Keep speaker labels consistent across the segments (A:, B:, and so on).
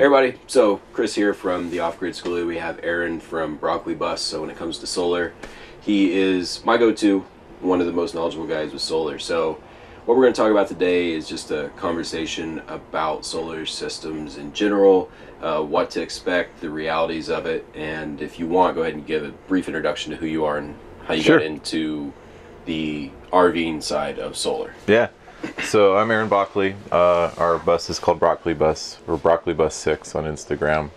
A: Hey everybody, so Chris here from the Off Grid Skoolie. We have Aaron from Broccoli Bus. So when it comes to solar, he is my go-to, one of the most knowledgeable guys with solar. So what we're going to talk about today is just a conversation about solar systems in general, uh, what to expect, the realities of it, and if you want, go ahead and give a brief introduction to who you are and how you
B: Sure.
A: got into the RVing side of solar.
B: Yeah. So I'm Aaron Broccoli. Uh, our bus is called Broccoli Bus or Broccoli Bus 6 on Instagram.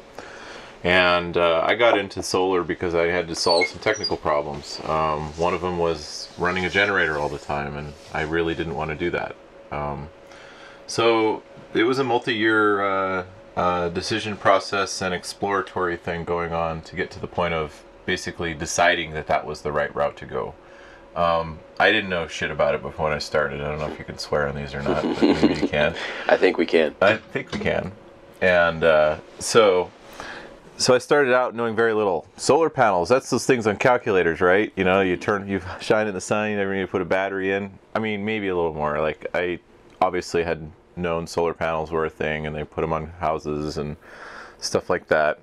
B: And uh, I got into solar because I had to solve some technical problems. Um, one of them was running a generator all the time, and I really didn't want to do that. Um, so it was a multi year uh, uh, decision process and exploratory thing going on to get to the point of basically deciding that that was the right route to go. Um, I didn't know shit about it before I started. I don't know if you can swear on these or not, but maybe you can.
A: I think we can.
B: I think we can. And uh, so, so I started out knowing very little. Solar panels. That's those things on calculators, right? You know, you turn, you shine in the sun. You never need to put a battery in. I mean, maybe a little more. Like I obviously had known solar panels were a thing, and they put them on houses and stuff like that.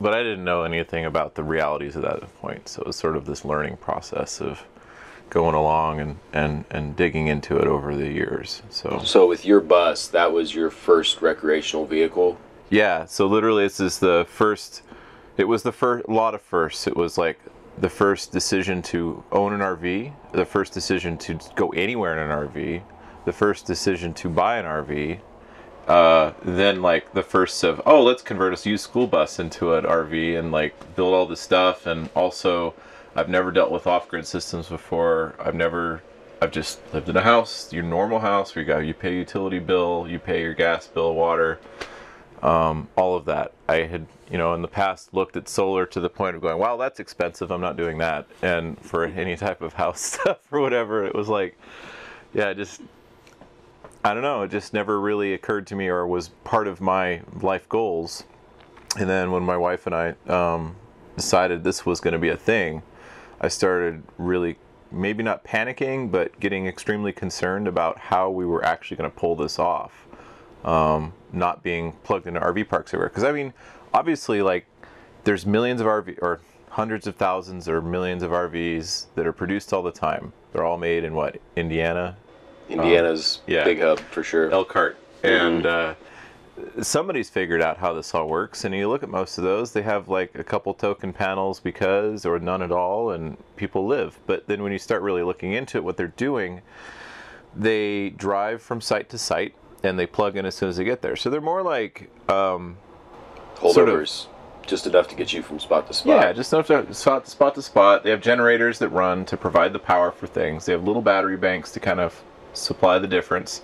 B: But I didn't know anything about the realities of that at the point. So it was sort of this learning process of going along and, and, and digging into it over the years. So
A: So with your bus, that was your first recreational vehicle.
B: Yeah, so literally, this is the first. It was the first lot of firsts. It was like the first decision to own an RV, the first decision to go anywhere in an RV, the first decision to buy an RV. Uh, then like the first of oh let's convert a used school bus into an RV and like build all this stuff and also I've never dealt with off-grid systems before. I've never I've just lived in a house, your normal house where you go you pay utility bill, you pay your gas bill, water, um, all of that. I had, you know, in the past looked at solar to the point of going, wow, that's expensive. I'm not doing that. And for any type of house stuff or whatever, it was like, yeah, just, I don't know. It just never really occurred to me or was part of my life goals. And then when my wife and I um, decided this was going to be a thing, I started really maybe not panicking, but getting extremely concerned about how we were actually going to pull this off um, not being plugged into RV parks everywhere. Because I mean, obviously, like there's millions of RV or hundreds of thousands or millions of RVs that are produced all the time. They're all made in what Indiana,
A: Indiana's
B: yeah.
A: big hub for sure.
B: Elkhart, and uh, somebody's figured out how this all works. And you look at most of those, they have like a couple token panels because, or none at all, and people live. But then when you start really looking into it, what they're doing, they drive from site to site and they plug in as soon as they get there. So they're more like, um, sort of-
A: just enough to get you from spot to spot.
B: yeah, just enough to spot to spot to spot. They have generators that run to provide the power for things. They have little battery banks to kind of supply the difference.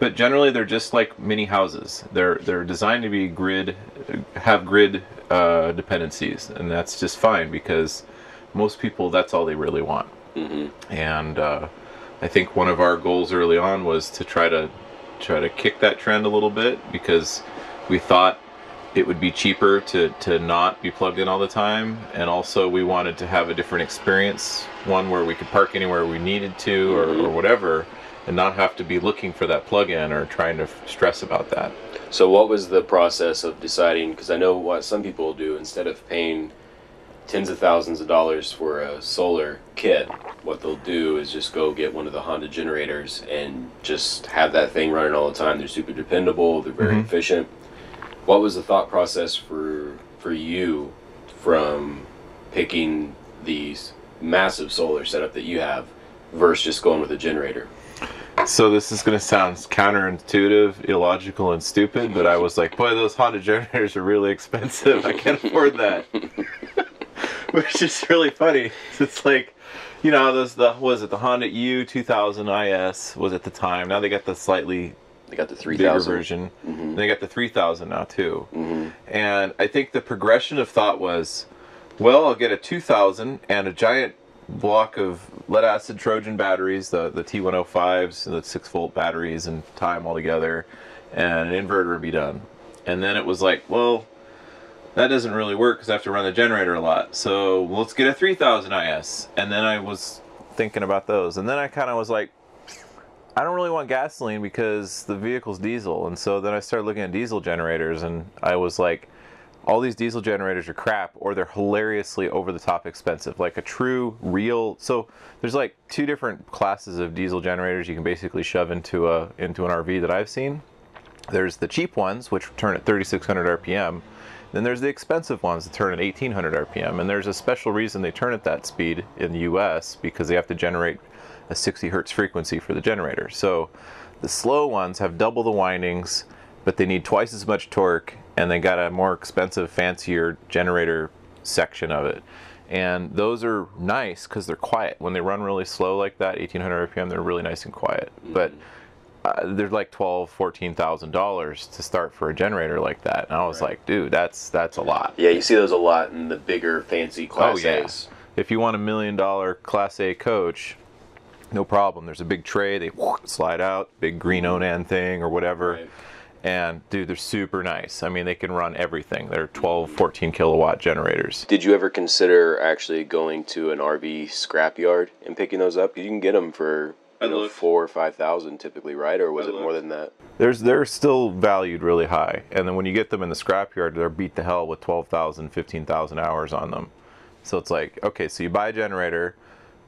B: But generally, they're just like mini houses. They're they're designed to be grid, have grid uh, dependencies, and that's just fine because most people that's all they really want.
A: hmm
B: And uh, I think one of our goals early on was to try to try to kick that trend a little bit because we thought it would be cheaper to, to not be plugged in all the time and also we wanted to have a different experience one where we could park anywhere we needed to or, or whatever and not have to be looking for that plug-in or trying to stress about that
A: So what was the process of deciding? Because I know what some people do instead of paying tens of thousands of dollars for a solar kit, what they'll do is just go get one of the Honda generators and just have that thing running all the time. They're super dependable. They're very
B: Mhm.
A: efficient. What was the thought process for for you from picking these massive solar setup that you have versus just going with a generator?
B: So this is going to sound counterintuitive, illogical, and stupid, but I was like, boy, those Honda generators are really expensive. I can't afford that. Which is really funny. It's like, you know, those the was it the Honda U 2000 IS was at the time. Now they got the slightly
A: They got the three
B: bigger
A: thousand.
B: version.
A: Mhm.
B: They got the 3000 now too.
A: hmm
B: And I think the progression of thought was, well, I'll get a 2000 and a giant block of lead acid Trojan batteries, the, the T105s, the 6 volt batteries, and tie them all together, and an inverter would be done. And then it was like, well, that doesn't really work because I have to run the generator a lot. So let's get a 3000 IS. And then I was thinking about those. And then I kind of was like, I don't really want gasoline because the vehicle's diesel. And so then I started looking at diesel generators, and I was like, all these diesel generators are crap or they're hilariously over the top expensive. Like a true real so there's like two different classes of diesel generators you can basically shove into a into an rv that i've seen. There's the cheap ones which turn at 3600 rpm then there's the expensive ones that turn at 1800 rpm and there's a special reason they turn at that speed in the us because they have to generate a 60 hertz frequency for the generator. So the slow ones have double the windings but they need twice as much torque and they got a more expensive, fancier generator section of it. And those are nice because they're quiet. When they run really slow like that, 1800 RPM, they're really nice and quiet. Mm-hmm. But uh, they're like twelve, fourteen thousand dollars to start for a generator like that, and I was right. like, dude, that's that's a lot.
A: Yeah, you see those a lot in the bigger, fancy class oh, yeah. A's.
B: If you want a million dollar Class A coach, no problem. There's a big tray, they slide out, big green. Onan thing or whatever. Right and dude they're super nice. I mean they can run everything. They're 12 14 kilowatt generators.
A: Did you ever consider actually going to an rv scrapyard and picking those up? You can get them for you know, four or five thousand typically right? Or was it more than that?
B: There's they're still valued really high. And then when you get them in the scrapyard they're beat to hell with 12000 15000 hours on them. So it's like okay so you buy a generator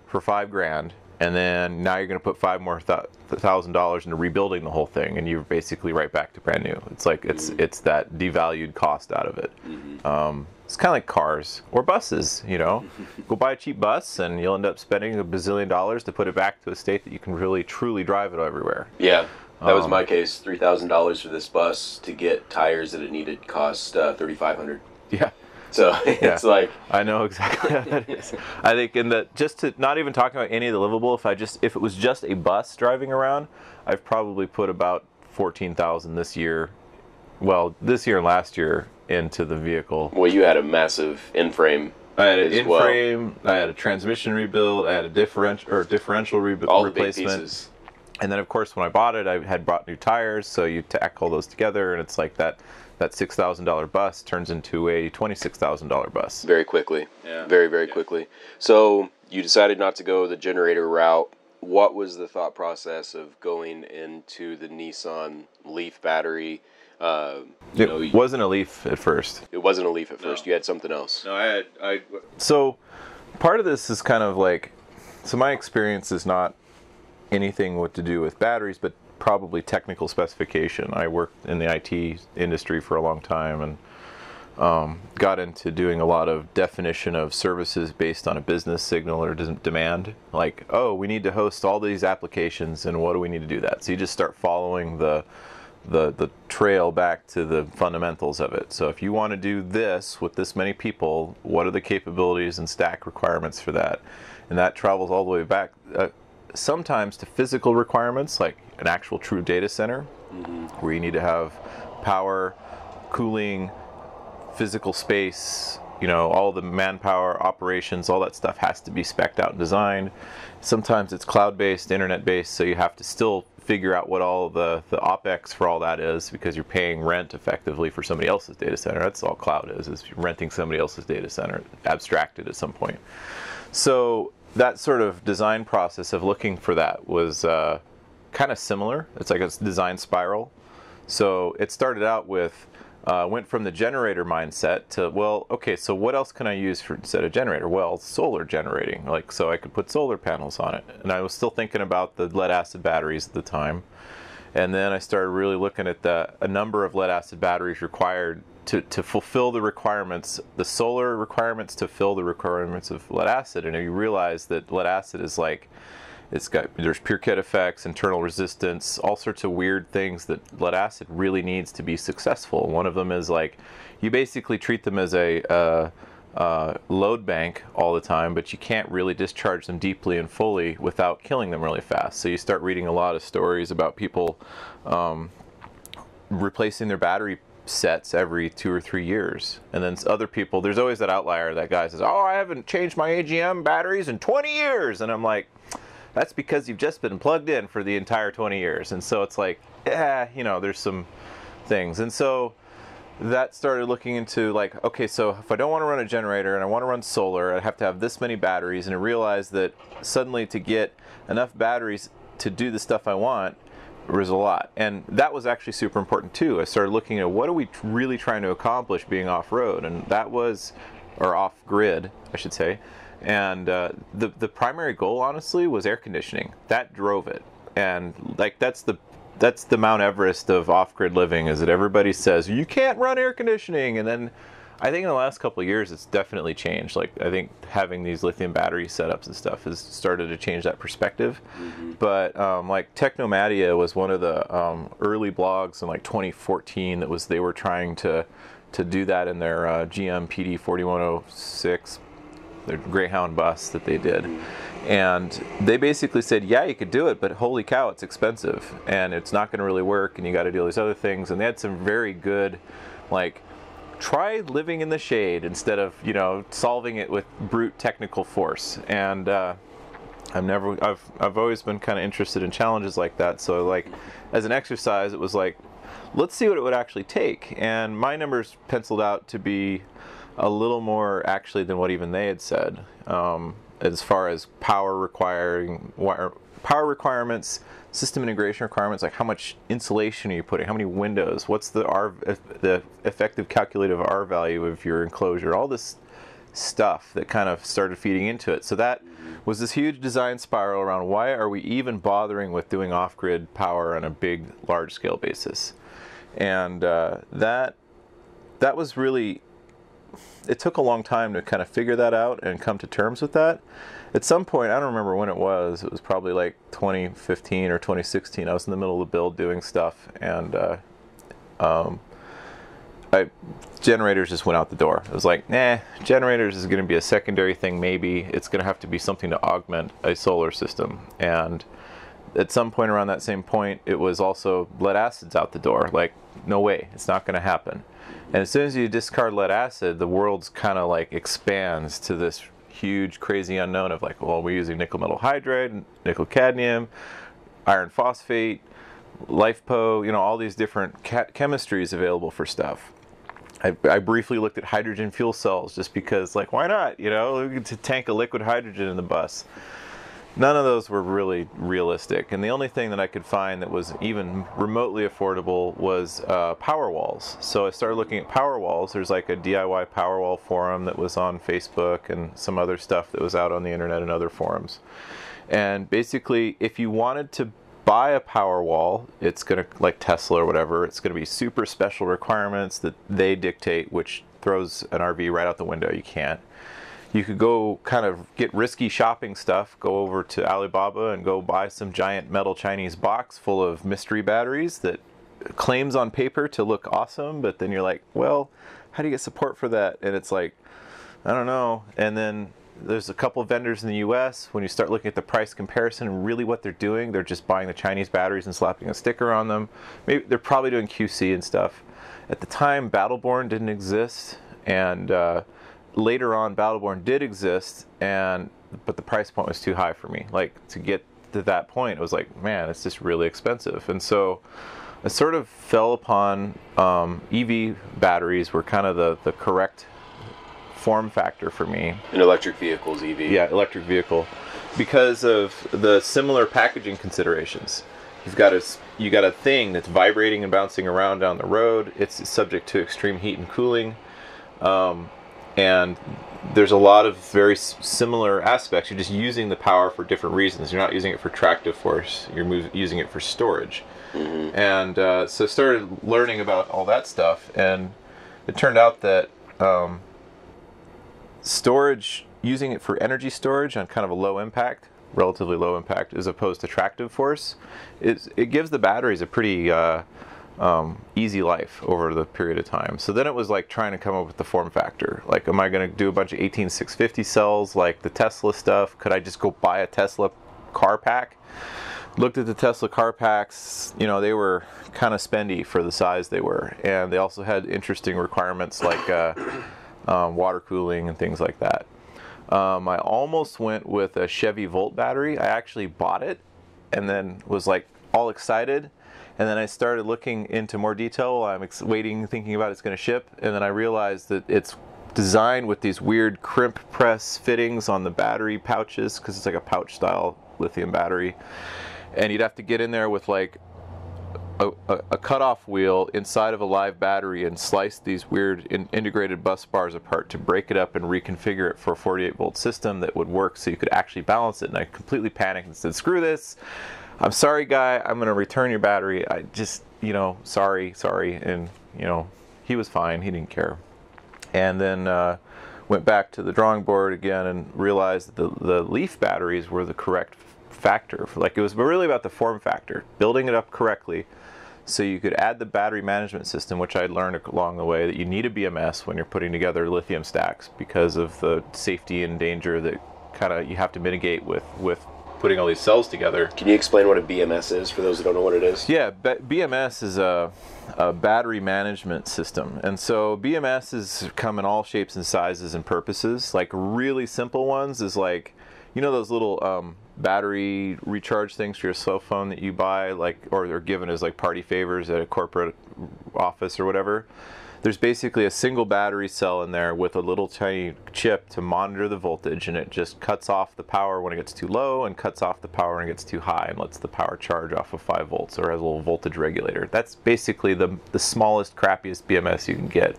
B: for five grand and then now you're going to put five more thousand dollars into rebuilding the whole thing, and you're basically right back to brand new. It's like it's mm-hmm. it's that devalued cost out of it. Mm-hmm. Um, it's kind of like cars or buses. You know, go buy a cheap bus, and you'll end up spending a bazillion dollars to put it back to a state that you can really truly drive it everywhere.
A: Yeah. That was um, my case. Three thousand dollars for this bus to get tires that it needed cost uh, thirty five hundred.
B: Yeah,
A: so it's like
B: I know exactly how that is. I think in the just to not even talking about any of the livable, if I just if it was just a bus driving around, I've probably put about fourteen thousand this year. Well, this year and last year into the vehicle.
A: Well, you had a massive in-frame.
B: I had an in-frame. Well. I had a transmission rebuild. I had a differential or differential rebuild
A: All
B: replacement. And then, of course, when I bought it, I had bought new tires. So you tack all those together, and it's like that that six thousand dollar bus turns into a twenty six thousand dollar bus
A: very quickly. Yeah. Very very yeah. quickly. So you decided not to go the generator route. What was the thought process of going into the Nissan Leaf battery? Uh,
B: it know, wasn't a Leaf at first.
A: It wasn't a Leaf at first. You had something else.
C: No, I had I.
B: So part of this is kind of like so my experience is not anything what to do with batteries, but probably technical specification. I worked in the IT industry for a long time and um, got into doing a lot of definition of services based on a business signal or demand. Like, oh, we need to host all these applications, and what do we need to do that? So you just start following the the the trail back to the fundamentals of it. So if you want to do this with this many people, what are the capabilities and stack requirements for that? And that travels all the way back. Uh, sometimes to physical requirements like an actual true data center mm-hmm. where you need to have power, cooling, physical space, you know, all the manpower, operations, all that stuff has to be specced out and designed. Sometimes it's cloud based, internet based, so you have to still figure out what all the, the OPEX for all that is because you're paying rent effectively for somebody else's data center. That's all cloud is, is renting somebody else's data center, abstracted at some point. So that sort of design process of looking for that was uh, kind of similar. It's like a design spiral. So it started out with uh, went from the generator mindset to well, okay, so what else can I use for instead of generator? Well, solar generating, like so I could put solar panels on it. And I was still thinking about the lead acid batteries at the time. And then I started really looking at the a number of lead acid batteries required to, to fulfill the requirements, the solar requirements to fill the requirements of lead acid. And you realize that lead acid is like, it's got, there's Peukert effects, internal resistance, all sorts of weird things that lead acid really needs to be successful. One of them is like, you basically treat them as a, uh, uh, load bank all the time, but you can't really discharge them deeply and fully without killing them really fast. So you start reading a lot of stories about people um, replacing their battery sets every two or three years. And then other people, there's always that outlier, that guy says, Oh, I haven't changed my AGM batteries in 20 years. And I'm like, That's because you've just been plugged in for the entire 20 years. And so it's like, Yeah, you know, there's some things. And so that started looking into like, okay, so if I don't want to run a generator and I want to run solar, I have to have this many batteries. And I realized that suddenly to get enough batteries to do the stuff I want was a lot. And that was actually super important too. I started looking at what are we really trying to accomplish being off road, and that was, or off grid, I should say. And uh, the the primary goal, honestly, was air conditioning. That drove it, and like that's the that's the Mount Everest of off grid living. Is that everybody says you can't run air conditioning, and then I think in the last couple of years, it's definitely changed. Like I think having these lithium battery setups and stuff has started to change that perspective. Mm-hmm. But um, like Technomadia was one of the um, early blogs in like 2014 that was they were trying to to do that in their uh, GM PD 4106, their Greyhound bus that they did. And they basically said, yeah, you could do it, but holy cow, it's expensive and it's not going to really work, and you got to do all these other things. And they had some very good, like try living in the shade instead of you know solving it with brute technical force. And uh, I've never I've I've always been kind of interested in challenges like that. So like as an exercise it was like let's see what it would actually take. And my numbers penciled out to be a little more actually than what even they had said. Um, as far as power requiring wire, power requirements system integration requirements, like how much insulation are you putting, how many windows, what's the R, the effective calculative R value of your enclosure, all this stuff that kind of started feeding into it. So that was this huge design spiral around why are we even bothering with doing off-grid power on a big, large-scale basis, and uh, that that was really. It took a long time to kind of figure that out and come to terms with that at some point, I don't remember when it was. It was probably like 2015 or 2016. I was in the middle of the build doing stuff, and uh, um, I, generators just went out the door. It was like, nah, generators is going to be a secondary thing. Maybe it's going to have to be something to augment a solar system. And at some point around that same point, it was also lead acids out the door. Like, no way, it's not going to happen. And as soon as you discard lead acid, the world's kind of like expands to this huge, crazy unknown of like, well, we're using nickel metal hydride, nickel cadmium, iron phosphate, LiFePO, you know, all these different chemistries available for stuff. I, I, briefly looked at hydrogen fuel cells just because, like, why not? You know, to tank a liquid hydrogen in the bus none of those were really realistic. And the only thing that I could find that was even remotely affordable was uh, Powerwalls. So I started looking at power walls. There's like a DIY Powerwall forum that was on Facebook and some other stuff that was out on the internet and other forums. And basically, if you wanted to buy a power wall, it's going to, like Tesla or whatever, it's going to be super special requirements that they dictate, which throws an RV right out the window. You can't you could go kind of get risky shopping stuff, go over to Alibaba and go buy some giant metal Chinese box full of mystery batteries that claims on paper to look awesome, but then you're like, well, how do you get support for that? And it's like, I don't know. And then there's a couple vendors in the US. When you start looking at the price comparison and really what they're doing, they're just buying the Chinese batteries and slapping a sticker on them. Maybe they're probably doing QC and stuff. At the time, Battle Born didn't exist, and uh, later on Battle Born did exist and but the price point was too high for me. Like to get to that point, it was like, man, it's just really expensive. And so I sort of fell upon um, EV batteries were kind of the, the correct form factor for me.
A: In electric vehicles, EV.
B: Yeah, electric vehicle, because of the similar packaging considerations. You've got a you got a thing that's vibrating and bouncing around down the road. It's subject to extreme heat and cooling. Um, and there's a lot of very similar aspects. You're just using the power for different reasons. You're not using it for tractive force. You're move, using it for storage. Mm-hmm. And uh, so started learning about all that stuff, and it turned out that um, storage, using it for energy storage on kind of a low impact, relatively low impact, as opposed to tractive force, it, it gives the batteries a pretty uh, um, easy life over the period of time. So then it was like trying to come up with the form factor. Like, am I going to do a bunch of 18650 cells like the Tesla stuff? Could I just go buy a Tesla car pack? Looked at the Tesla car packs, you know, they were kind of spendy for the size they were. And they also had interesting requirements like uh, um, water cooling and things like that. Um, I almost went with a Chevy Volt battery. I actually bought it and then was like all excited and then I started looking into more detail. While I'm waiting, thinking about it's going to ship, and then I realized that it's designed with these weird crimp press fittings on the battery pouches because it's like a pouch style lithium battery. and you'd have to get in there with like a, a, a cutoff wheel inside of a live battery and slice these weird in, integrated bus bars apart to break it up and reconfigure it for a 48 volt system that would work so you could actually balance it. And I completely panicked and said, "Screw this! I'm sorry, guy. I'm going to return your battery. I just, you know, sorry, sorry." And you know, he was fine. He didn't care. And then. Uh, went back to the drawing board again and realized that the, the leaf batteries were the correct factor. Like it was really about the form factor, building it up correctly so you could add the battery management system, which I learned along the way that you need a BMS when you're putting together lithium stacks because of the safety and danger that kind of you have to mitigate with with putting all these cells together.
A: Can you explain what a BMS is for those who don't know what it is?
B: Yeah, BMS is a, a battery management system. And so BMSs come in all shapes and sizes and purposes. Like really simple ones is like, you know those little um, battery recharge things for your cell phone that you buy, like or they're given as like party favors at a corporate office or whatever. There's basically a single battery cell in there with a little tiny chip to monitor the voltage, and it just cuts off the power when it gets too low and cuts off the power when it gets too high, and lets the power charge off of 5 volts or has a little voltage regulator. That's basically the the smallest, crappiest BMS you can get,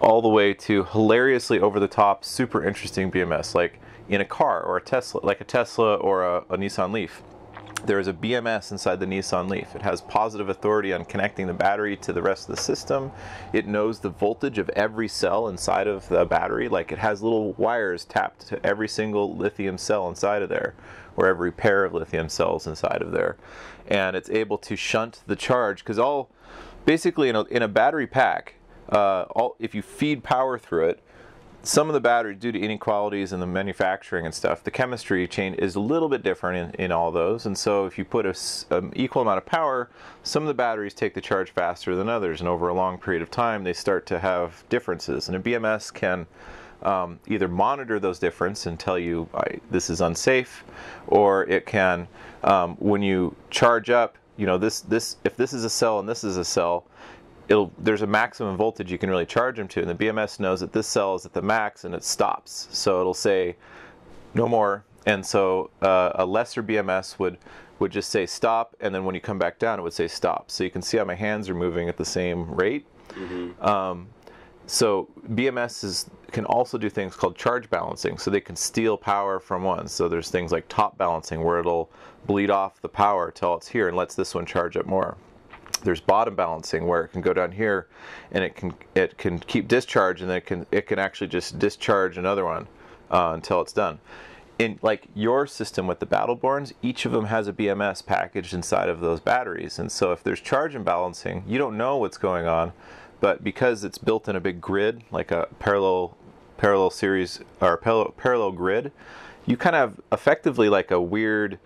B: all the way to hilariously over the top, super interesting BMS like in a car or a Tesla, like a Tesla or a, a Nissan Leaf. There is a BMS inside the Nissan Leaf. It has positive authority on connecting the battery to the rest of the system. It knows the voltage of every cell inside of the battery. Like it has little wires tapped to every single lithium cell inside of there, or every pair of lithium cells inside of there. And it's able to shunt the charge because all, basically in a, in a battery pack, uh, all, if you feed power through it, some of the batteries, due to inequalities in the manufacturing and stuff, the chemistry chain is a little bit different in, in all those. And so if you put an equal amount of power, some of the batteries take the charge faster than others. And over a long period of time, they start to have differences. And a BMS can um, either monitor those differences and tell you this is unsafe, or it can, um, when you charge up, you know, this, this, if this is a cell and this is a cell, there's a maximum voltage you can really charge them to, and the BMS knows that this cell is at the max and it stops. So it'll say no more, and so uh, a lesser BMS would would just say stop, and then when you come back down, it would say stop. So you can see how my hands are moving at the same rate. Mm-hmm. Um, so BMS can also do things called charge balancing, so they can steal power from one. So there's things like top balancing, where it'll bleed off the power till it's here and lets this one charge up more there's bottom balancing where it can go down here and it can it can keep discharge and then it can it can actually just discharge another one uh, until it's done in like your system with the Battle Borns, each of them has a BMS packaged inside of those batteries. And so if there's charge imbalancing, you don't know what's going on, but because it's built in a big grid, like a parallel parallel series or parallel, parallel grid, you kind of effectively like a weird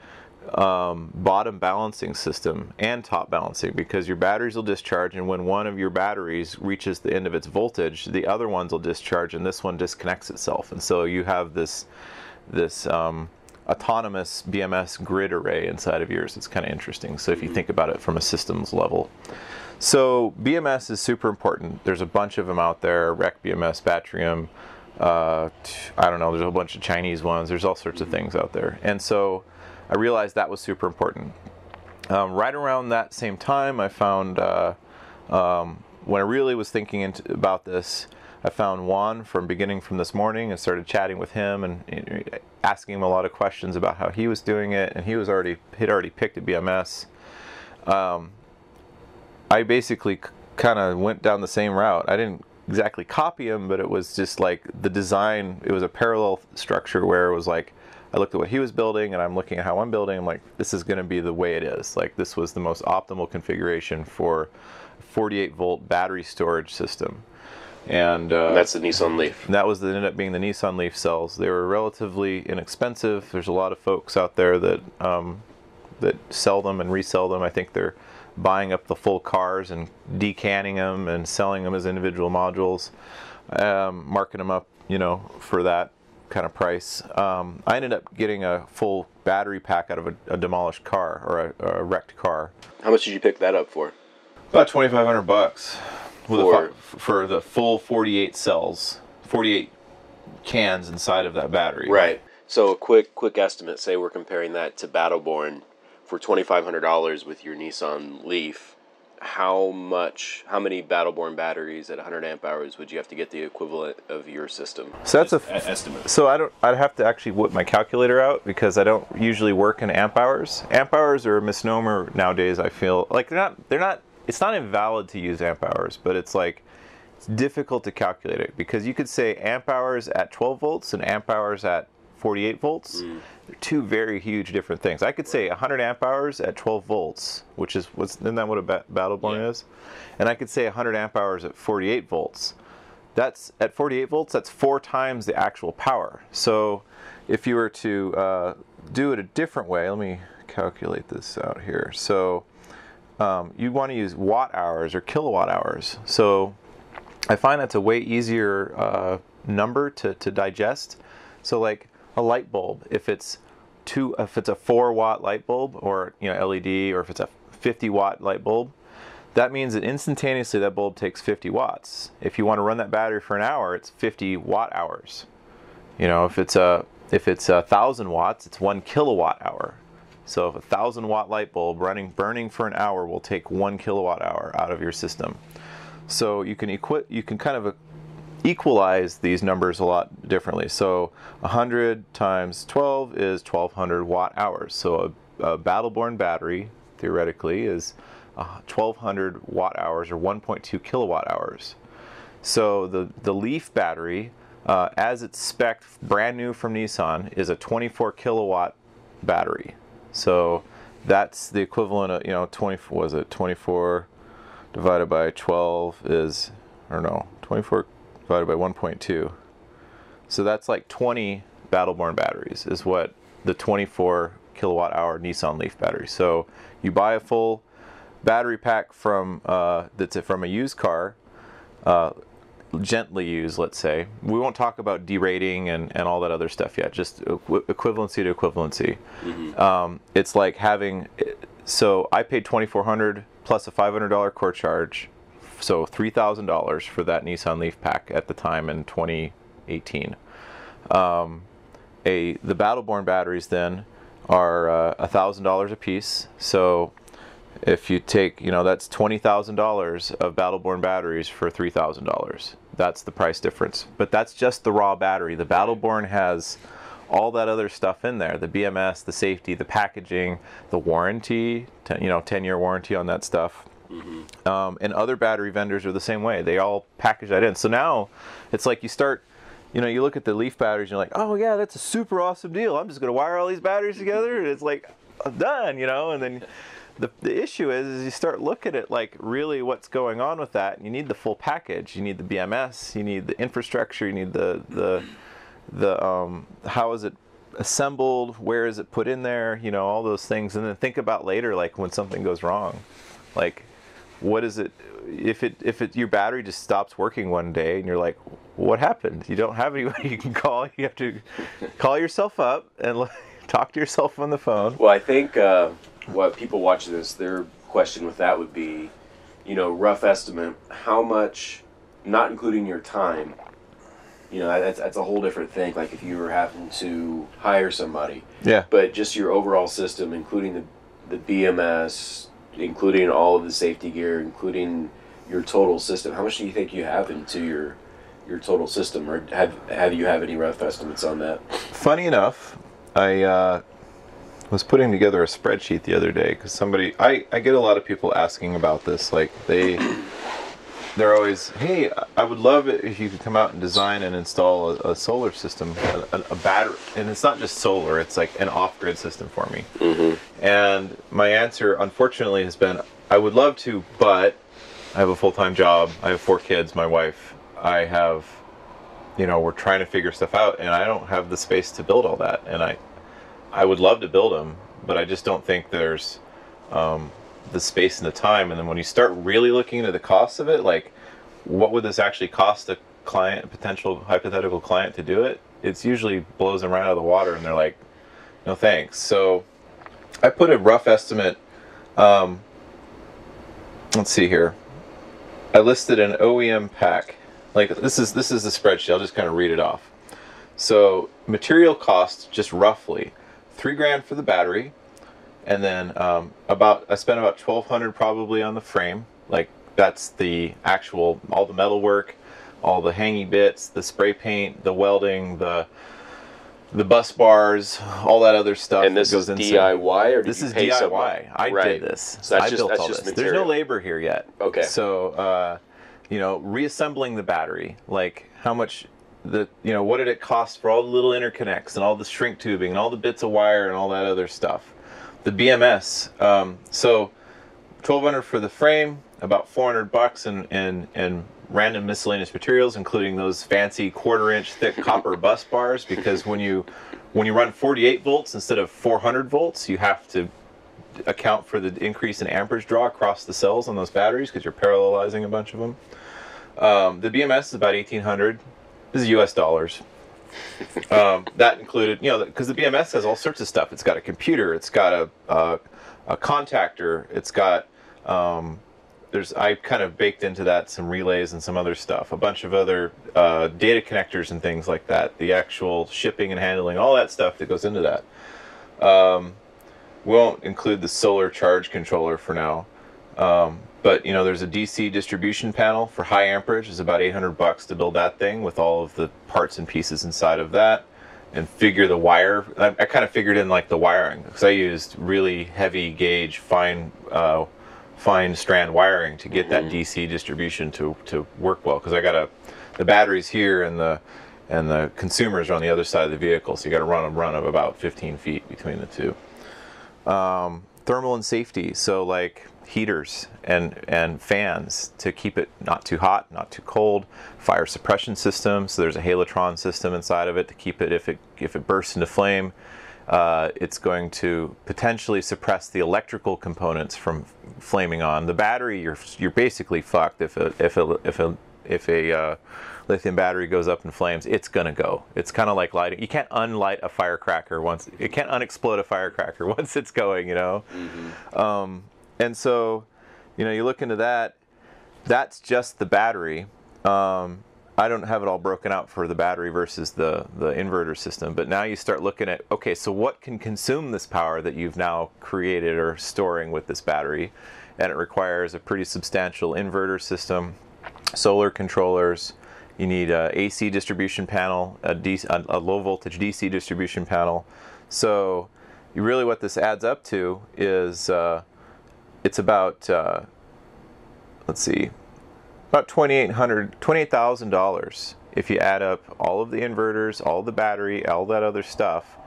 B: um, bottom balancing system and top balancing because your batteries will discharge and when one of your batteries reaches the end of its voltage the other ones will discharge and this one disconnects itself. And so you have this this um, autonomous BMS grid array inside of yours. It's kind of interesting. So if you think about it from a systems level. So BMS is super important. There's a bunch of them out there REC BMS Batrium uh, I don't know there's a whole bunch of Chinese ones. There's all sorts of things out there. And so I realized that was super important. Um, right around that same time, I found, uh, um, when I really was thinking into, about this, I found Juan from beginning from this morning and started chatting with him and asking him a lot of questions about how he was doing it. And he was already he'd already picked a BMS. Um, I basically kind of went down the same route. I didn't exactly copy him, but it was just like the design. It was a parallel structure where it was like I looked at what he was building and I'm looking at how I'm building. I'm like, this is going to be the way it is. Like, this was the most optimal configuration for 48 volt battery storage system. And, uh,
A: and that's the Nissan Leaf.
B: that was the, ended up being the Nissan Leaf cells. They were relatively inexpensive. There's a lot of folks out there that um, that sell them and resell them. I think they're buying up the full cars and decanning them and selling them as individual modules, um, marking them up, you know, for that kind of price. Um, I ended up getting a full battery pack out of a, a demolished car or a, a, wrecked car.
A: How much did you pick that up for?
B: About twenty five hundred bucks for for the full forty eight cells, forty eight cans inside of that battery.
A: Right. So a quick quick estimate. Say we're comparing that to Battle Born. for twenty five hundred dollars with your Nissan Leaf, how much, how many Battle Born batteries at 100 amp hours would you have to get the equivalent of your system?
B: So that's a
A: e- estimate.
B: So I don't. I'd have to actually whip my calculator out because I don't usually work in amp hours. Amp hours are a misnomer nowadays. I feel like they're not. They're not. It's not invalid to use amp hours, but it's like it's difficult to calculate it because you could say amp hours at 12 volts and amp hours at 48 volts. They're two very huge different things. I could say 100 amp hours at 12 volts, which is what's isn't that what a ba- Battle Born
A: Yeah.
B: is? And I could say 100 amp hours at 48 volts that's at 48 volts that's four times the actual power so if you were to uh, do it a different way let me calculate this out here so um, you want to use watt hours or kilowatt hours so i find that's a way easier uh, number to, to digest so like a light bulb if it's two if it's a four watt light bulb or you know led or if it's a 50 watt light bulb that means that instantaneously that bulb takes 50 watts. If you want to run that battery for an hour, it's 50 watt hours. You know, if it's a if it's a thousand watts, it's one kilowatt hour. So if a thousand watt light bulb running burning for an hour will take one kilowatt hour out of your system. So you can equip you can kind of equalize these numbers a lot differently. So 100 times 12 is 1200 watt hours. So a, a Battle Born battery theoretically is uh, 1200 watt hours or 1.2 kilowatt hours. So the the Leaf battery, uh, as it's spec brand new from Nissan, is a 24 kilowatt battery. So that's the equivalent of you know 20 was it 24 divided by 12 is or no 24 divided by 1.2. So that's like 20 Battle Born batteries is what the 24 kilowatt hour Nissan Leaf battery. So you buy a full battery pack from uh, that's from a used car, uh, gently used, let's say. We won't talk about derating and, and all that other stuff yet. Just equi- equivalency to equivalency. Um, it's like having. So I paid twenty four hundred plus a five hundred dollar core charge, so three thousand dollars for that Nissan Leaf pack at the time in twenty eighteen. Um, a the Battle Born batteries then are uh, a thousand dollars a piece. So if you take, you know, that's twenty thousand dollars of Battle Born batteries for three thousand dollars. That's the price difference. But that's just the raw battery. The Battle Born has all that other stuff in there: the BMS, the safety, the packaging, the warranty. Ten, you know, ten-year warranty on that stuff. Um, and other battery vendors are the same way. They all package that in. So now it's like you start, you know, you look at the Leaf batteries, and you're like, oh yeah, that's a super awesome deal. I'm just going to wire all these batteries together, and it's like I'm done, you know. And then the, the issue is, is you start looking at like really what's going on with that. And you need the full package. You need the BMS. You need the infrastructure. You need the the the um, how is it assembled? Where is it put in there? You know, all those things. And then think about later, like when something goes wrong, like what is it if it if it your battery just stops working one day and you're like what happened? You don't have anybody you can call. You have to call yourself up and talk to yourself on the phone.
A: Well, I think uh, what people watch this, their question with that would be, you know, rough estimate, how much, not including your time, you know, that's, that's a whole different thing. Like if you were having to hire somebody,
B: yeah.
A: But just your overall system, including the, the BMS, including all of the safety gear, including your total system, how much do you think you have into your your total system, or have have you have any rough estimates on that?
B: funny enough i uh, was putting together a spreadsheet the other day because somebody I, I get a lot of people asking about this like they they're always hey i would love it if you could come out and design and install a, a solar system a, a, a battery. And it's not just solar it's like an off-grid system for me. And my answer unfortunately has been i would love to but i have a full-time job i have four kids my wife i have you know we're trying to figure stuff out and i don't have the space to build all that and i i would love to build them but i just don't think there's um, the space and the time and then when you start really looking into the cost of it like what would this actually cost a client a potential hypothetical client to do it? It's usually blows them right out of the water and they're like no thanks. So i put a rough estimate um, let's see here. I listed an oem pack. Like this is this is the spreadsheet. I'll just kind of read it off. So material cost just roughly three grand for the battery and then um, about I spent about twelve hundred probably on the frame. Like that's the actual all the metal work, all the hangy bits, the spray paint, the welding, the the bus bars, all that other stuff.
A: And this
B: that
A: is
B: goes
A: DIY, or did
B: This is DIY.
A: someone?
B: I
A: Right.
B: did this.
A: So that's
B: I
A: just-
B: built
A: that's
B: all
A: just
B: this. There's no labor here yet.
A: Okay.
B: So, uh, you know, reassembling the battery, like how much the you know what did it cost for all the little interconnects and all the shrink tubing and all the bits of wire and all that other stuff. The BMS. Um, so, twelve hundred for the frame, about four hundred bucks and and and random miscellaneous materials, including those fancy quarter inch thick copper bus bars, because when you when you run 48 volts instead of 400 volts, you have to account for the increase in amperage draw across the cells on those batteries because you're parallelizing a bunch of them. Um, the BMS is about 1800. This is US dollars. Um, that included, you know, because the BMS has all sorts of stuff. It's got a computer, it's got a, a, a contactor, it's got, um, there's, I kind of baked into that some relays and some other stuff, a bunch of other uh, data connectors and things like that, the actual shipping and handling, all that stuff that goes into that. Um, we won't include the solar charge controller for now. Um, but you know, there's a DC distribution panel for high amperage. It's about 800 bucks to build that thing with all of the parts and pieces inside of that, and figure the wire. I, I kind of figured in like the wiring because I used really heavy gauge, fine, uh, fine strand wiring to get that DC distribution to to work well. Because I got a the batteries here and the and the consumers are on the other side of the vehicle, so you got to run a run of about 15 feet between the two thermal and safety so like heaters and and fans to keep it not too hot not too cold fire suppression system so there's a halotron system inside of it to keep it if it if it bursts into flame uh, it's going to potentially suppress the electrical components from flaming on the battery you're you're basically fucked if a if a if a if a uh, lithium battery goes up in flames, it's gonna go. It's kind of like lighting. You can't unlight a firecracker once. You can't unexplode a firecracker once it's going. You know. Um, and so, you know, you look into that. That's just the battery. Um, I don't have it all broken out for the battery versus the the inverter system. But now you start looking at okay, so what can consume this power that you've now created or storing with this battery, and it requires a pretty substantial inverter system solar controllers. You need a AC distribution panel, a, DC, a, low voltage DC distribution panel. So, really what this adds up to is uh, it's about uh, let's see, about twenty eight hundred, twenty eight thousand dollars $28000 if you add up all of the inverters, all the battery, all that other stuff,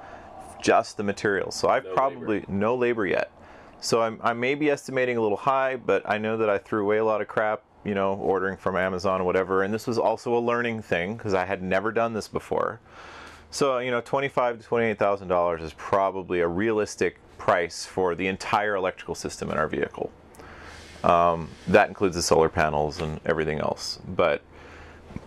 B: just the materials. So I've
A: No
B: probably no labor yet. So I'm, I may be estimating a little high, but I know that I threw away a lot of crap, you know, ordering from Amazon or whatever. And this was also a learning thing because I had never done this before. So you know, twenty-five to twenty-eight thousand dollars is probably a realistic price for the entire electrical system in our vehicle. Um, that includes the solar panels and everything else. But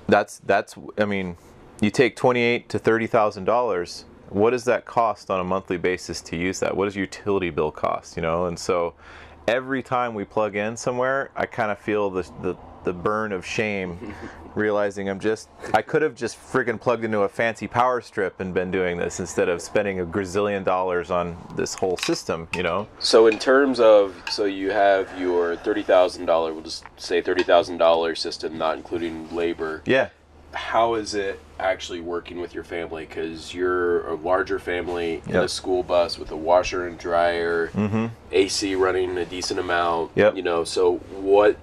B: that's that's I mean, you take twenty-eight to thirty thousand dollars. What does that cost on a monthly basis to use that? What does utility bill cost? You know, and so every time we plug in somewhere, I kind of feel the, the the burn of shame, realizing I'm just I could have just friggin' plugged into a fancy power strip and been doing this instead of spending a gazillion dollars on this whole system. You know.
A: So in terms of, so you have your thirty thousand dollar, we'll just say thirty thousand dollar system, not including labor.
B: Yeah.
A: How is it actually working with your family? Because you're a larger family in a school bus with a washer and dryer,
B: Mm-hmm.
A: AC running a decent amount.
B: Yep.
A: You know, so what?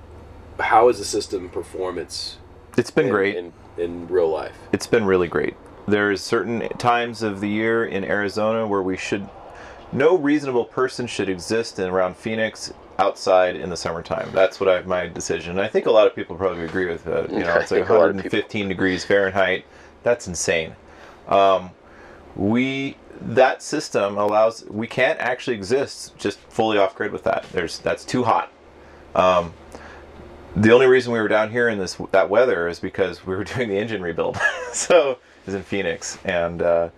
A: How is the system performance?
B: It's been
A: in,
B: great.
A: in, in real life.
B: it's been really great. There's certain times of the year in Arizona where we should, no reasonable person should exist in around Phoenix outside in the summertime. That's what I've my decision. I think a lot of people probably agree with that. You know, it's like
A: think a lot of
B: 115 degrees Fahrenheit. That's insane. Um, we that system allows we can't actually exist just fully off grid with that. There's that's too hot. Um, the only reason we were down here in this that weather is because we were doing the engine rebuild. so it was in Phoenix, and uh,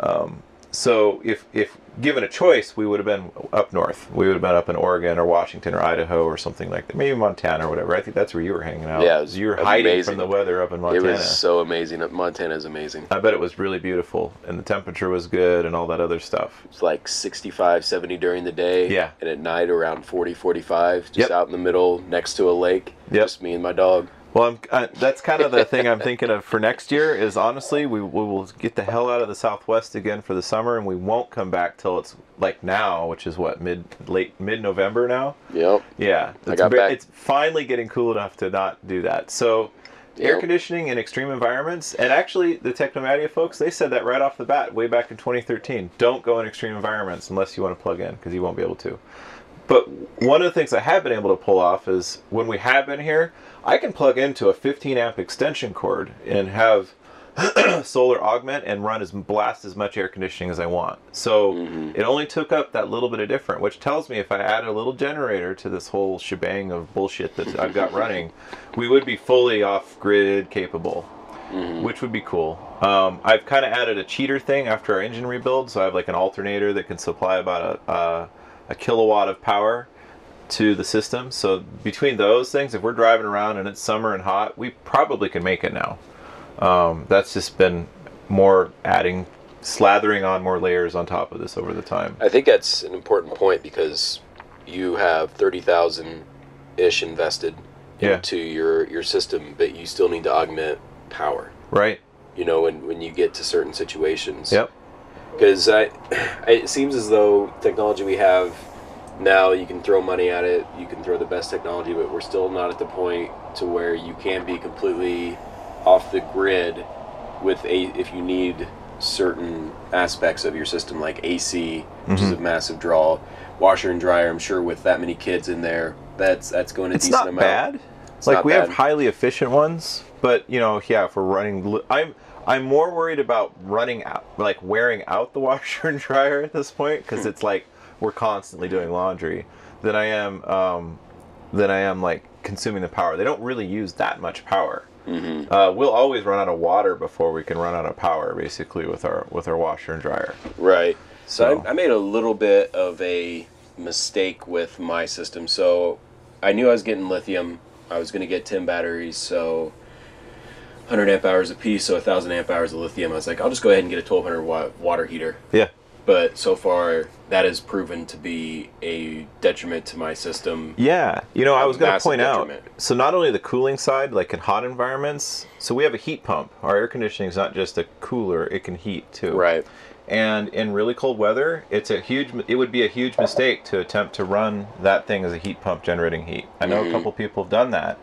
B: um, so if if given a choice, we would have been up north. We would have been up in Oregon or Washington or Idaho or something like that. Maybe Montana or whatever. I think that's where you were hanging out.
A: Yeah, it was
B: you were hiding
A: amazing.
B: from the weather up in Montana.
A: It was so amazing. Montana is amazing.
B: I bet it was really beautiful and the temperature was good and all that other stuff.
A: It's like 65, 70 during the day.
B: Yeah.
A: And at night around 40, 45, just
B: Yep.
A: out in the middle next to a lake.
B: Yep.
A: Just me and my dog.
B: Well, I'm, uh, that's kind of the thing I'm thinking of for next year. Is honestly, we, we will get the hell out of the Southwest again for the summer, and we won't come back till it's like now, which is what mid late mid November now.
A: Yep.
B: Yeah,
A: I
B: it's,
A: got back-
B: it's finally getting cool enough to not do that. So, air conditioning in extreme environments, and actually, the Technomadia folks they said that right off the bat, way back in 2013. Don't go in extreme environments unless you want to plug in, because you won't be able to. But one of the things I have been able to pull off is when we have been here, I can plug into a 15 amp extension cord and have solar augment and run as blast as much air conditioning as I want. So mm-hmm. it only took up that little bit of different, which tells me if I add a little generator to this whole shebang of bullshit that I've got running, we would be fully off grid capable, mm-hmm. which would be cool. Um, I've kind of added a cheater thing after our engine rebuild, so I have like an alternator that can supply about a, a, a kilowatt of power to the system. So between those things, if we're driving around and it's summer and hot, we probably can make it now. Um, that's just been more adding, slathering on more layers on top of this over the time.
A: I think that's an important point because you have 30,000 ish invested
B: Yeah.
A: into your, your system, but you still need to augment power.
B: Right?
A: You know, when, when you get to certain situations.
B: Yep.
A: Because I, it seems as though technology we have now, you can throw money at it, you can throw the best technology, but we're still not at the point to where you can be completely off the grid with a if you need certain aspects of your system like AC, which is mm-hmm. a massive draw, washer and dryer. I'm sure with that many kids in there, that's that's going a
B: It's
A: decent
B: not
A: amount.
B: bad.
A: It's
B: like we have highly efficient ones, but you know, yeah, if we're running, I'm I'm more worried about running out, like wearing out the washer and dryer at this point because it's like we're constantly doing laundry than I am um, than I am like consuming the power. They don't really use that much power.
A: Mm-hmm.
B: Uh, we'll always run out of water before we can run out of power, basically with our with our washer and dryer.
A: Right. So,
B: So-
A: I, I made a little bit of a mistake with my system. So I knew I was getting lithium. I was going to get 10 batteries, so 100 amp hours a piece, so 1,000 amp hours of lithium. I was like, I'll just go ahead and get a 1200 watt water heater.
B: Yeah.
A: But so far, that has proven to be a detriment to my system.
B: Yeah, you know, I was going to point out. So not only the cooling side, like in hot environments, so we have a heat pump. Our air conditioning is not just a cooler; it can heat too.
A: Right.
B: And in really cold weather, it's a huge. It would be a huge mistake to attempt to run that thing as a heat pump generating heat. I know a couple people have done that.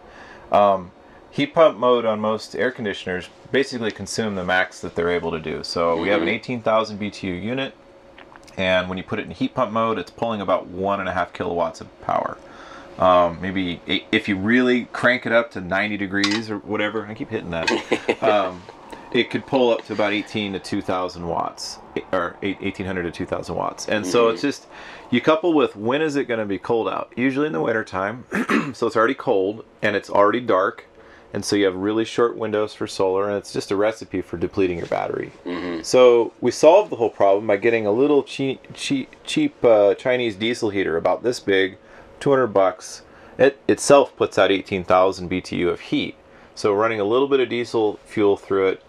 B: Um, heat pump mode on most air conditioners basically consume the max that they're able to do. So we have an 18,000 BTU unit, and when you put it in heat pump mode, it's pulling about one and a half kilowatts of power. Um, maybe eight, if you really crank it up to 90 degrees or whatever, I keep hitting that. um, it could pull up to about 18 to 2,000 watts, or 1,800 to 2,000 watts. And so it's just you couple with when is it going to be cold out? Usually in the wintertime, so it's already cold and it's already dark, and so you have really short windows for solar, and it's just a recipe for depleting your battery. So we solved the whole problem by getting a little cheap, cheap, cheap uh, Chinese diesel heater about this big, 200 bucks. It itself puts out 18,000 BTU of heat. So running a little bit of diesel fuel through it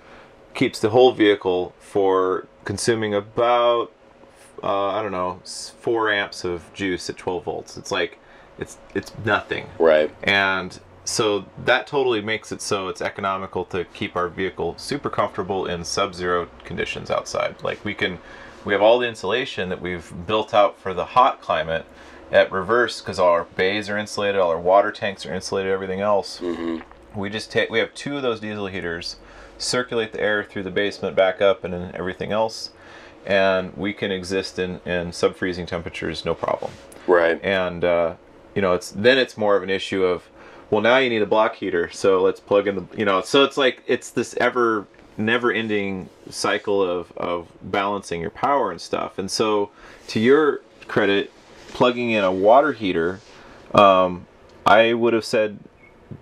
B: keeps the whole vehicle for consuming about uh, I don't know four amps of juice at 12 volts. It's like it's it's nothing
A: Right.
B: and so that totally makes it so it's economical to keep our vehicle super comfortable in sub-zero conditions outside. Like we can we have all the insulation that we've built out for the hot climate at reverse because all our bays are insulated all our water tanks are insulated everything else. We just take we have two of those diesel heaters circulate the air through the basement back up and then everything else and we can exist in, in sub-freezing temperatures no problem.
A: Right.
B: and uh, you know it's then it's more of an issue of well now you need a block heater so let's plug in the you know so it's like it's this ever never ending cycle of of balancing your power and stuff. And so to your credit plugging in a water heater um, i would have said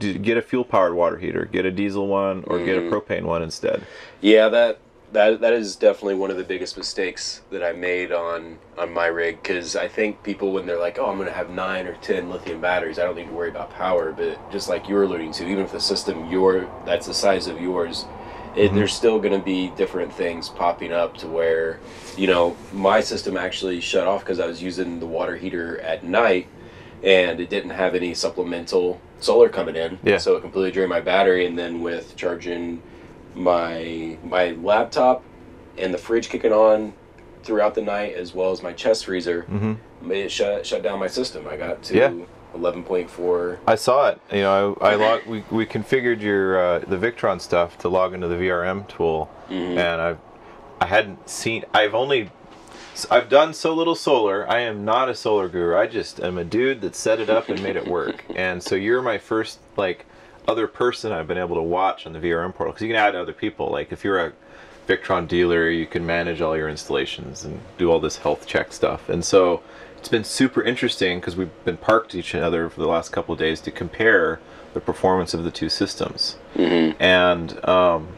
B: get a fuel powered water heater get a diesel one or get a propane one instead.
A: Yeah, that that that is definitely one of the biggest mistakes that I made on on my rig because I think people when they're like, oh, I'm going to have nine or ten lithium batteries, I don't need to worry about power. But just like you were alluding to, even if the system your that's the size of yours, it,
B: Mm-hmm.
A: there's still going to be different things popping up to where, you know, my system actually shut off because I was using the water heater at night, and it didn't have any supplemental solar coming in.
B: Yeah.
A: So it completely drained my battery, and then with charging my my laptop and the fridge kicking on throughout the night as well as my chest freezer
B: Mm-hmm.
A: it shut shut down my system i got to
B: Yeah.
A: 11.4
B: I saw it. You know, I, I log. We, we configured your uh, the Victron stuff to log into the VRM tool,
A: Mhm.
B: and I I hadn't seen. I've only I've done so little solar. I am not a solar guru. I just am a dude that set it up and made it work. and so you're my first like other person I've been able to watch on the VRM portal because you can add other people. Like if you're a Victron dealer, you can manage all your installations and do all this health check stuff. And so it's been super interesting because we've been parked each other for the last couple of days to compare the performance of the two systems.
A: mm-hmm.
B: And um,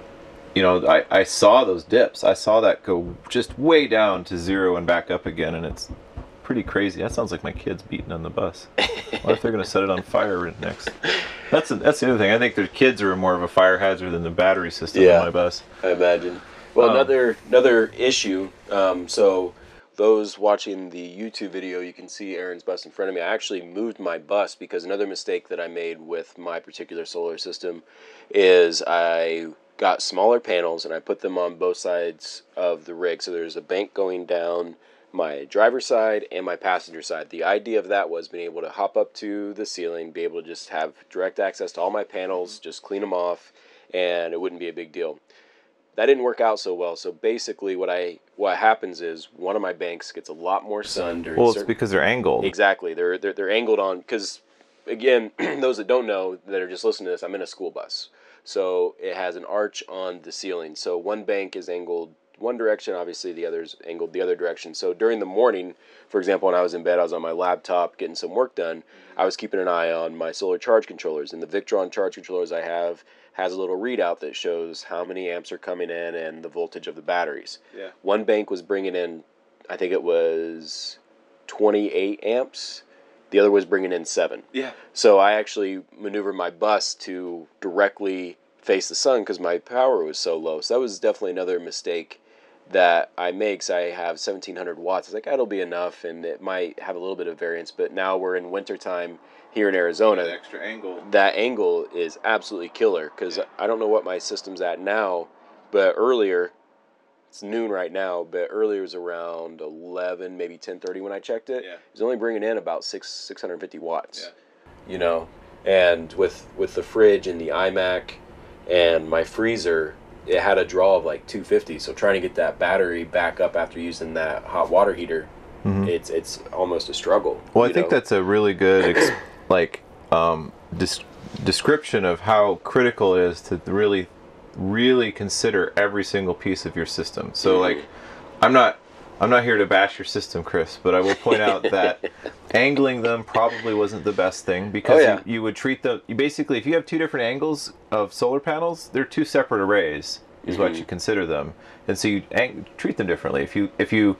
B: you know, I, I saw those dips. I saw that go just way down to zero and back up again, and it's pretty crazy. That sounds like my kids beating on the bus. what if they're going to set it on fire next? That's that's the other thing. I think their kids are more of a fire hazard than the battery system
A: Yeah.
B: on my bus.
A: i imagine well
B: Um,
A: another another issue um, so those watching the youtube video you can see aaron's bus in front of me i actually moved my bus because another mistake that i made with my particular solar system is i got smaller panels and i put them on both sides of the rig so there's a bank going down my driver's side and my passenger side. The idea of that was being able to hop up to the ceiling, be able to just have direct access to all my panels, mm-hmm. just clean them off, and it wouldn't be a big deal. That didn't work out so well. So basically, what I what happens is one of my banks gets a lot more sun during
B: Well, it's
A: certain-
B: because they're angled.
A: Exactly. They're they're, they're angled on because again, those that don't know that are just listening to this, I'm in a school bus, so it has an arch on the ceiling. So one bank is angled one direction, obviously the other's angled the other direction. So during the morning, for example, when I was in bed, I was on my laptop getting some work done. I was keeping an eye on my solar charge controllers, and the Victron charge controllers I have has a little readout that shows how many amps are coming in and the voltage of the batteries.
B: Yeah.
A: One bank was bringing in, I think it was 28 amps. The other was bringing in seven.
B: Yeah.
A: So I actually maneuvered my bus to directly face the sun because my power was so low. So that was definitely another mistake that I made. 'cause I have 1700 watts. It's like, that'll be enough, and it might have a little bit of variance. But now we're in wintertime here in Arizona.
B: That extra angle.
A: That angle is absolutely killer because I don't know what my system's at now, but earlier, it's noon right now, but earlier it was around 11, maybe 10:30 when I checked it.
B: Yeah.
A: It was only bringing in about six 650 watts.
B: Yeah.
A: You know, and with with the fridge and the iMac and my freezer, it had a draw of like 250. So trying to get that battery back up after using that hot water heater, it's it's almost a struggle.
B: Well, I
A: you
B: think
A: know?
B: that's a really good ex- like um, dis- description of how critical it is to really, really consider every single piece of your system. So,
A: Mhm.
B: like, I'm not. I'm not here to bash your system, Chris, but I will point out that angling them probably wasn't the best thing because
A: Oh, yeah.
B: you, you would treat them. You basically, if you have two different angles of solar panels, they're two separate arrays, is what
A: Mhm.
B: you consider them, and so you ang- treat them differently. If you if you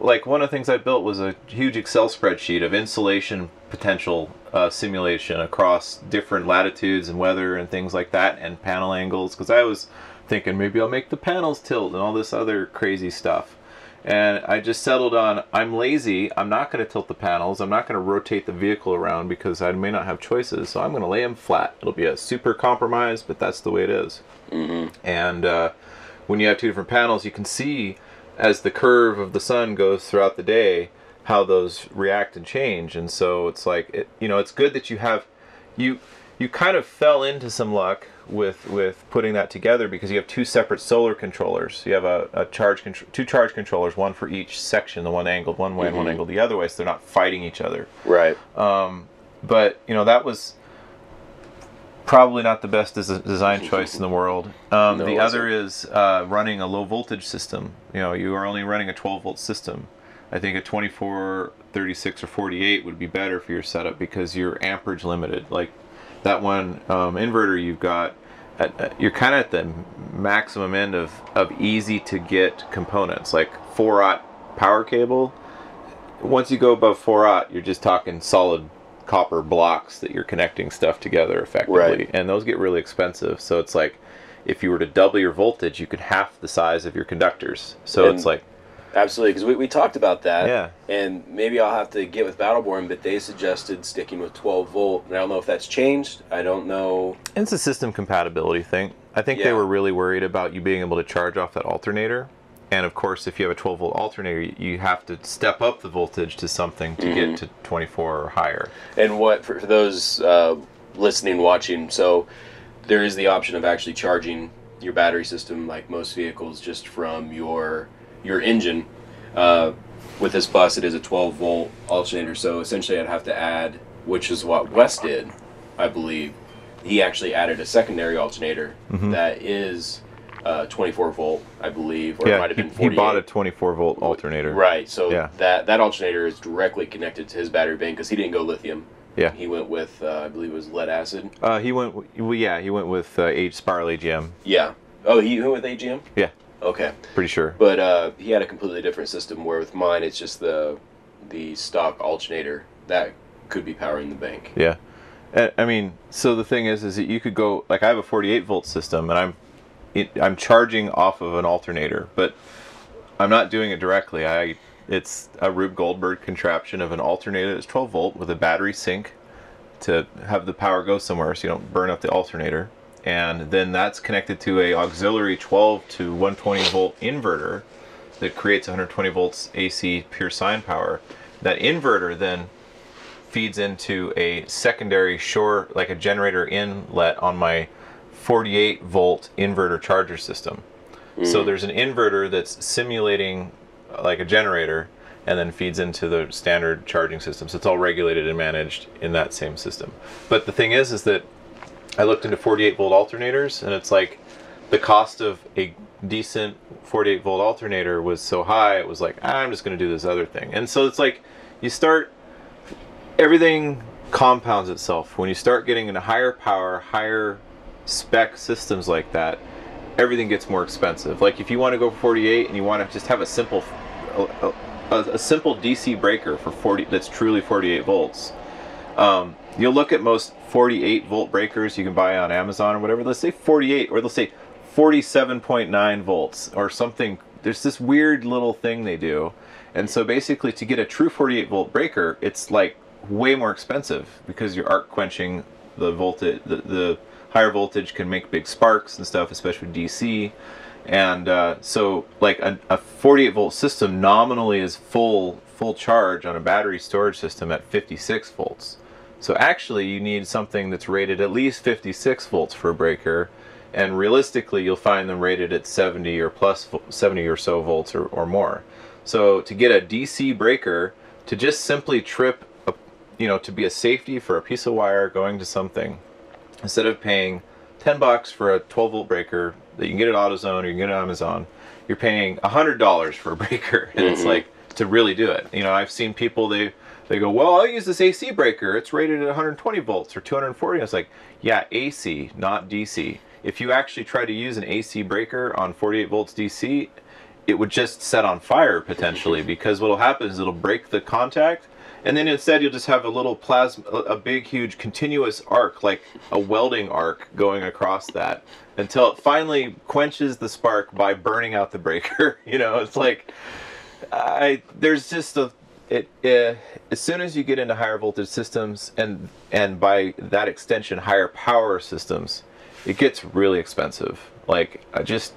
B: like one of the things I built was a huge Excel spreadsheet of insolation potential uh, simulation across different latitudes and weather and things like that, and panel angles. Because I was thinking maybe I'll make the panels tilt and all this other crazy stuff. And I just settled on I'm lazy. I'm not going to tilt the panels. I'm not going to rotate the vehicle around because I may not have choices. So I'm going to lay them flat. It'll be a super compromise, but that's the way it is.
A: Mhm.
B: And uh, when you have two different panels, you can see as the curve of the sun goes throughout the day how those react and change. And so it's like it, you know, it's good that you have you you kind of fell into some luck with with putting that together because you have two separate solar controllers. You have a, a charge two charge controllers, one for each section, the one angled one way and one
A: Mhm.
B: angled the other way, so they're not fighting each other.
A: right.
B: Um, but you know that was probably not the best des- design choice in the world. Um,
A: No,
B: the other is uh, running a low voltage system. You know, you are only running a 12 volt system. I think a 24, 36, or 48 would be better for your setup because you're amperage limited. Like that one um, inverter you've got, you're kind of at the maximum end of, of easy to get components like 4 aught power cable. Once you go above 4 aught, you're just talking solid copper blocks that you're connecting stuff together effectively,
A: Right.
B: and those get really expensive. So it's like if you were to double your voltage, you could half the size of your conductors. So
A: And-
B: it's like
A: Absolutely, because we, we talked about that.
B: Yeah.
A: And maybe I'll have to get with Battle Born, but they suggested sticking with 12 volt. And I don't know if that's changed. I don't know.
B: It's a system compatibility thing. I think they were really worried about you being able to charge off that alternator. And of course, if you have a 12 volt alternator, you have to step up the voltage to something to
A: Mm-hmm.
B: get to 24 or higher.
A: And what for, for those uh, listening, watching, so there is the option of actually charging your battery system, like most vehicles, just from your your engine. Uh, with this bus, it is a 12 volt alternator, so essentially, I'd have to add, which is what Wes did, I believe. He actually added a secondary alternator that is uh, 24 volt, I believe, or it might have been
B: he
A: 48.
B: bought a 24 volt alternator.
A: Right. So
B: Yeah.
A: that that alternator is directly connected to his battery bank because he didn't go lithium.
B: Yeah.
A: He went with uh, I believe it was lead acid.
B: Uh, he went. Well, yeah, he went with uh, H Spiral AGM.
A: Yeah. Oh, he went with AGM.
B: Yeah,
A: Okay.
B: pretty sure.
A: But uh, he had a completely different system. Where with mine, it's just the the stock alternator that could be powering the bank.
B: Yeah, I mean, so the thing is, is that you could go like I have a 48 volt system, and I'm it, I'm charging off of an alternator, but I'm not doing it directly. I it's a Rube Goldberg contraption of an alternator that's 12 volt with a battery sink to have the power go somewhere, so you don't burn up the alternator. And then that's connected to a auxiliary 12 to 120 volt inverter that creates 120 volts AC pure sine power. That inverter then feeds into a secondary short, like a generator inlet on my 48 volt inverter charger system. So there's an inverter that's simulating uh, like a generator and then feeds into the standard charging system. So it's all regulated and managed in that same system. But the thing is, is that I looked into 48 volt alternators and it's like the cost of a decent 48 volt alternator was so high, it was like, "Ah, I'm just going to do this other thing. And so it's like you start everything compounds itself when you start getting into higher power higher spec systems like that everything gets more expensive like if you want to go 48 and you want to just have a simple a, a, a simple dc breaker for 40 that's truly 48 volts um, you'll look at most 48 volt breakers you can buy on amazon or whatever. Let's say 48 or they'll say 47.9 volts or something. There's this weird little thing they do. And so basically to get a true 48 volt breaker it's like way more expensive because you're arc quenching the voltage the, the higher voltage can make big sparks and stuff especially with dc and uh, so like a, a 48 volt system nominally is full full charge on a battery storage system at 56 volts so actually you need something that's rated at least 56 volts for a breaker and realistically you'll find them rated at 70 or 70 or so volts or, or more so to get a dc breaker to just simply trip a, you know to be a safety for a piece of wire going to something instead of paying 10 bucks for a 12 volt breaker that you can get at AutoZone or you can get at Amazon, you're paying $100 for a breaker. And it's mm-hmm. like to really do it. You know, I've seen people, they, they go, well, I'll use this AC breaker. It's rated at 120 volts or 240. I was like, yeah, AC, not DC. If you actually try to use an AC breaker on 48 volts DC, it would just set on fire potentially because what'll happen is it'll break the contact and then instead you'll just have a little plasma a a big huge continuous arc like a welding arc going across that until it finally quenches the spark by burning out the breaker you know it's like i there's just a it, uh, as soon as you get into higher voltage systems and and by that extension higher power systems it gets really expensive like i just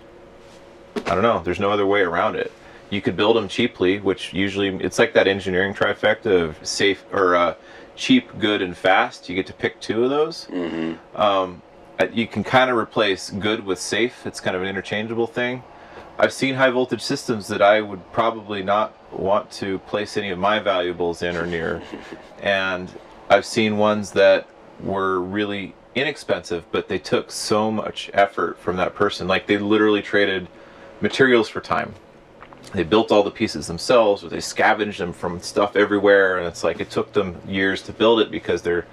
B: I don't know. There's no other way around it. You could build them cheaply, which usually it's like that engineering trifecta of safe or uh, cheap, good, and fast. You get to pick two of those.
A: Mm-hmm.
B: Um, uh, you can kind of replace good with safe. It's kind of an interchangeable thing. I've seen high voltage systems that I would probably not want to place any of my valuables in or near, and I've seen ones that were really inexpensive, but they took so much effort from that person. Like they literally traded materials for time. They built all the pieces themselves, or they scavenged them from stuff everywhere, and it's like it took them years to build it because they're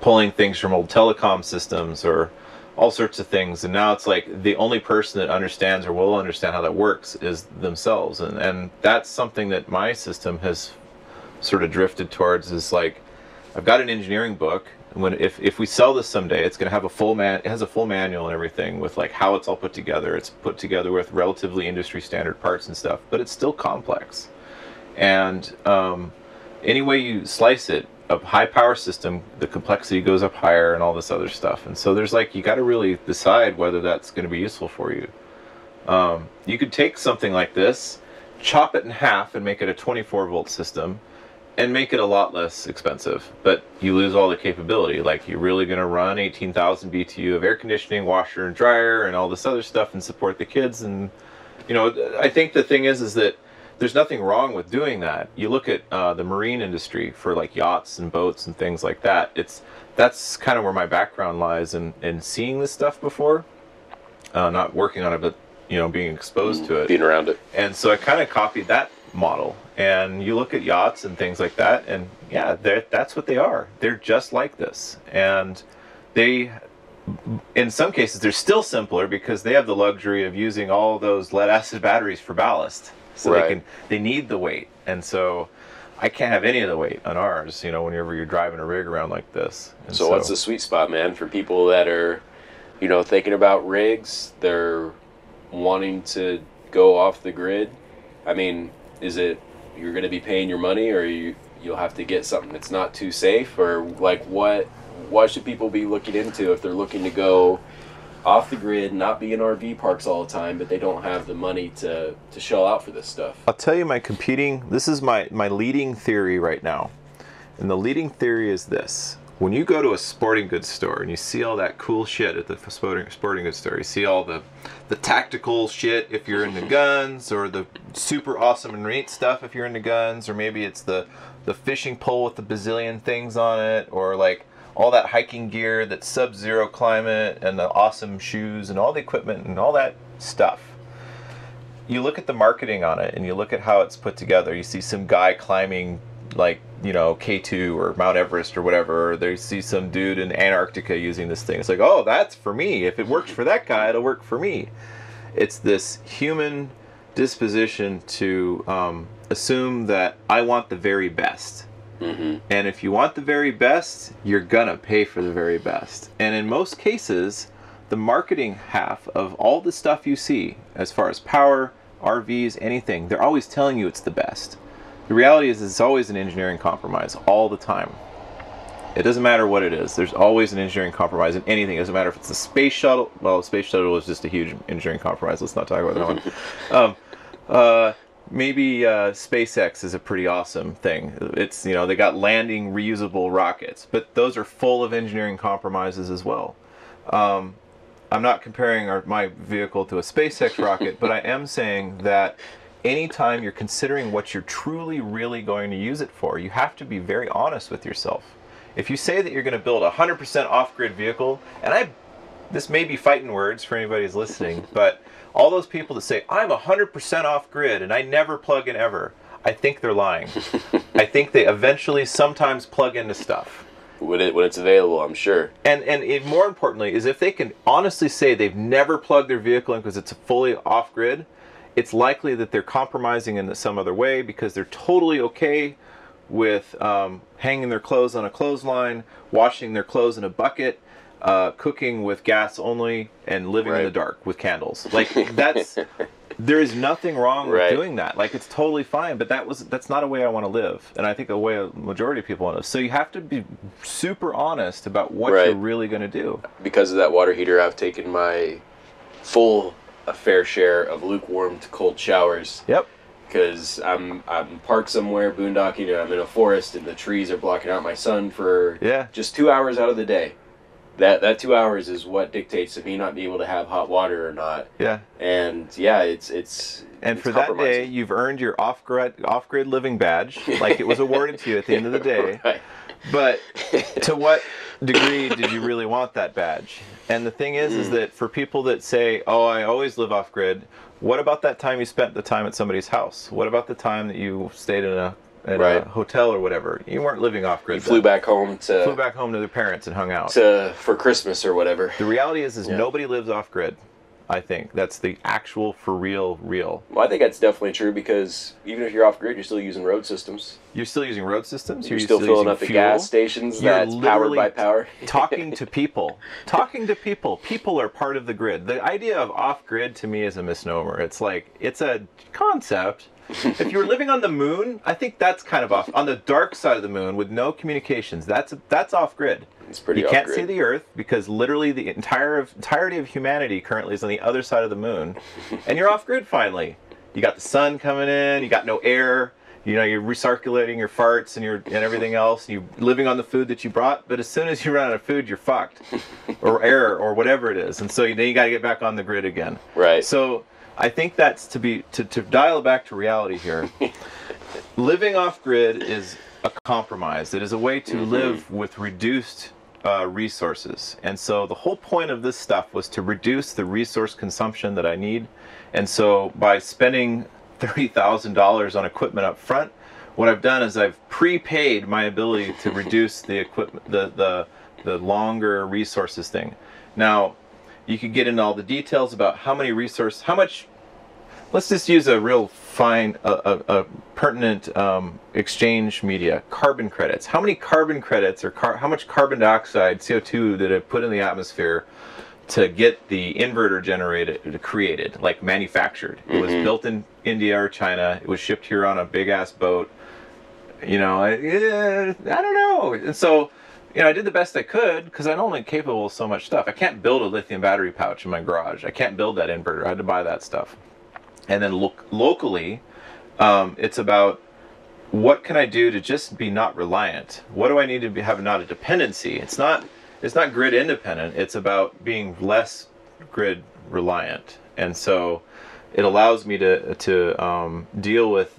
B: pulling things from old telecom systems or all sorts of things. And now it's like the only person that understands or will understand how that works is themselves. And, and that's something that my system has sort of drifted towards is like, I've got an engineering book. And when if, if we sell this someday, it's going to have a full man. It has a full manual and everything with like how it's all put together. It's put together with relatively industry standard parts and stuff, but it's still complex. And um, any way you slice it, a high power system, the complexity goes up higher and all this other stuff. And so there's like, you got to really decide whether that's going to be useful for you. Um, you could take something like this, chop it in half and make it a 24 volt system and make it a lot less expensive, but you lose all the capability. Like you're really going to run 18,000 BTU of air conditioning, washer and dryer and all this other stuff and support the kids. And, you know, I think the thing is, is that there's nothing wrong with doing that. You look at uh, the marine industry for like yachts and boats and things like that. It's that's kind of where my background lies and in seeing this stuff before, uh, not working on it, but you know being exposed to it,
A: being around it.
B: And so I kind of copied that model. And you look at yachts and things like that, and yeah, that's what they are. They're just like this, and they in some cases they're still simpler because they have the luxury of using all those lead acid batteries for ballast so right. they can they need the weight. And so i can't have any of the weight on ours you know whenever you're driving a rig around like this.
A: So, so, what's the sweet spot man for people that are you know thinking about rigs they're wanting to go off the grid? I mean is it you're going to be paying your money or you you'll have to get something that's not too safe? Or like what what should people be looking into if they're looking to go off the grid, not be in RV parks all the time, but they don't have the money to, to shell out for this stuff.
B: I'll tell you my competing, this is my, my leading theory right now. And the leading theory is this. When you go to a sporting goods store and you see all that cool shit at the sporting, sporting goods store, you see all the, the tactical shit if you're into guns, or the super awesome and neat stuff if you're into guns, or maybe it's the, the fishing pole with the bazillion things on it, or like all that hiking gear, that sub-zero climate, and the awesome shoes, and all the equipment, and all that stuff. You look at the marketing on it, and you look at how it's put together. You see some guy climbing, like you know, K2 or Mount Everest or whatever. Or they see some dude in Antarctica using this thing. It's like, oh, that's for me. If it works for that guy, it'll work for me. It's this human disposition to um, assume that I want the very best Mm-hmm. And if you want the very best, you're gonna pay for the very best. And in most cases, the marketing half of all the stuff you see, as far as power, RVs, anything, they're always telling you it's the best. The reality is, it's always an engineering compromise all the time. It doesn't matter what it is. There's always an engineering compromise in anything. It doesn't matter if it's a space shuttle. Well, the space shuttle is just a huge engineering compromise. Let's not talk about that one. Um, uh, maybe uh, SpaceX is a pretty awesome thing. It's you know they got landing reusable rockets, but those are full of engineering compromises as well. Um, I'm not comparing our, my vehicle to a SpaceX rocket, but I am saying that anytime you're considering what you're truly really going to use it for, you have to be very honest with yourself. If you say that you're going to build a 100% off-grid vehicle, and I this may be fighting words for anybody who's listening, but all those people that say, I'm 100% off grid and I never plug in ever, I think they're lying. I think they eventually sometimes plug into stuff.
A: When, it, when it's available, I'm sure.
B: And and it, more importantly is if they can honestly say they've never plugged their vehicle in because it's fully off grid, it's likely that they're compromising in some other way because they're totally okay with um, hanging their clothes on a clothesline, washing their clothes in a bucket, uh, cooking with gas only and living right. in the dark with candles. Like that's there is nothing wrong with right. doing that. Like it's totally fine, but that was that's not a way I want to live, and I think a way a majority of people want to. live. So you have to be super honest about what right. you're really going to do.
A: Because of that water heater, I've taken my full a fair share of lukewarm to cold showers.
B: Yep.
A: Because I'm I'm parked somewhere boondocking and I'm in a forest and the trees are blocking out my sun for
B: yeah.
A: just two hours out of the day that that two hours is what dictates if me not be able to have hot water or not.
B: Yeah.
A: And yeah, it's it's.
B: And
A: it's
B: for that day, you've earned your off grid off grid living badge, like it was awarded to you at the end of the day. Right. But to what degree did you really want that badge? And the thing is, mm. is that for people that say, "Oh, I always live off grid," what about that time you spent the time at somebody's house? What about the time that you stayed in a at
A: Right.
B: a hotel or whatever. You weren't living off grid.
A: You flew back home to
B: flew back home to their parents and hung out.
A: to for Christmas or whatever.
B: the reality is, is
A: Yeah.
B: nobody lives off grid. I think that's the actual for real real.
A: Well, I think that's definitely true because even if you're off grid, you're still using road systems.
B: You're still using road systems.
A: You're, still, filling
B: using
A: up the
B: fuel.
A: gas stations
B: You're
A: that's powered by power.
B: talking to people. Talking to people. People are part of the grid. The idea of off grid to me is a misnomer. It's like it's a concept. if you were living on the moon, I think that's kind of off. On the dark side of the moon with no communications, that's that's off grid.
A: It's pretty
B: You can't see the Earth because literally the entire of, entirety of humanity currently is on the other side of the moon, and you're off grid finally. You got the sun coming in. You got no air. You know you're recirculating your farts and your and everything else. You're living on the food that you brought, but as soon as you run out of food, you're fucked, or air, or whatever it is. And so then you got to get back on the grid again.
A: Right.
B: So I think that's to be to, to dial back to reality here. Living off grid is a compromise. It is a way to live with reduced uh, resources. And so the whole point of this stuff was to reduce the resource consumption that I need. And so by spending thirty thousand dollars on equipment up front, what I've done is I've prepaid my ability to reduce the equipment, the the the longer resources thing. Now, you could get into all the details about how many resources, how much. Let's just use a real fine, a, a, a pertinent um, exchange media. Carbon credits. How many carbon credits or car, how much carbon dioxide CO2 did it put in the atmosphere to get the inverter generated, created, like manufactured? It was built in India or China. It was shipped here on a big ass boat you know, I, eh, I don't know. And so, you know, I did the best I could because I'm only capable of so much stuff. I can't build a lithium battery pouch in my garage. I can't build that inverter. I had to buy that stuff. And then look locally, um, it's about what can I do to just be not reliant? What do I need to be, have not a dependency? It's not it's not grid independent. It's about being less grid reliant. And so, it allows me to to um, deal with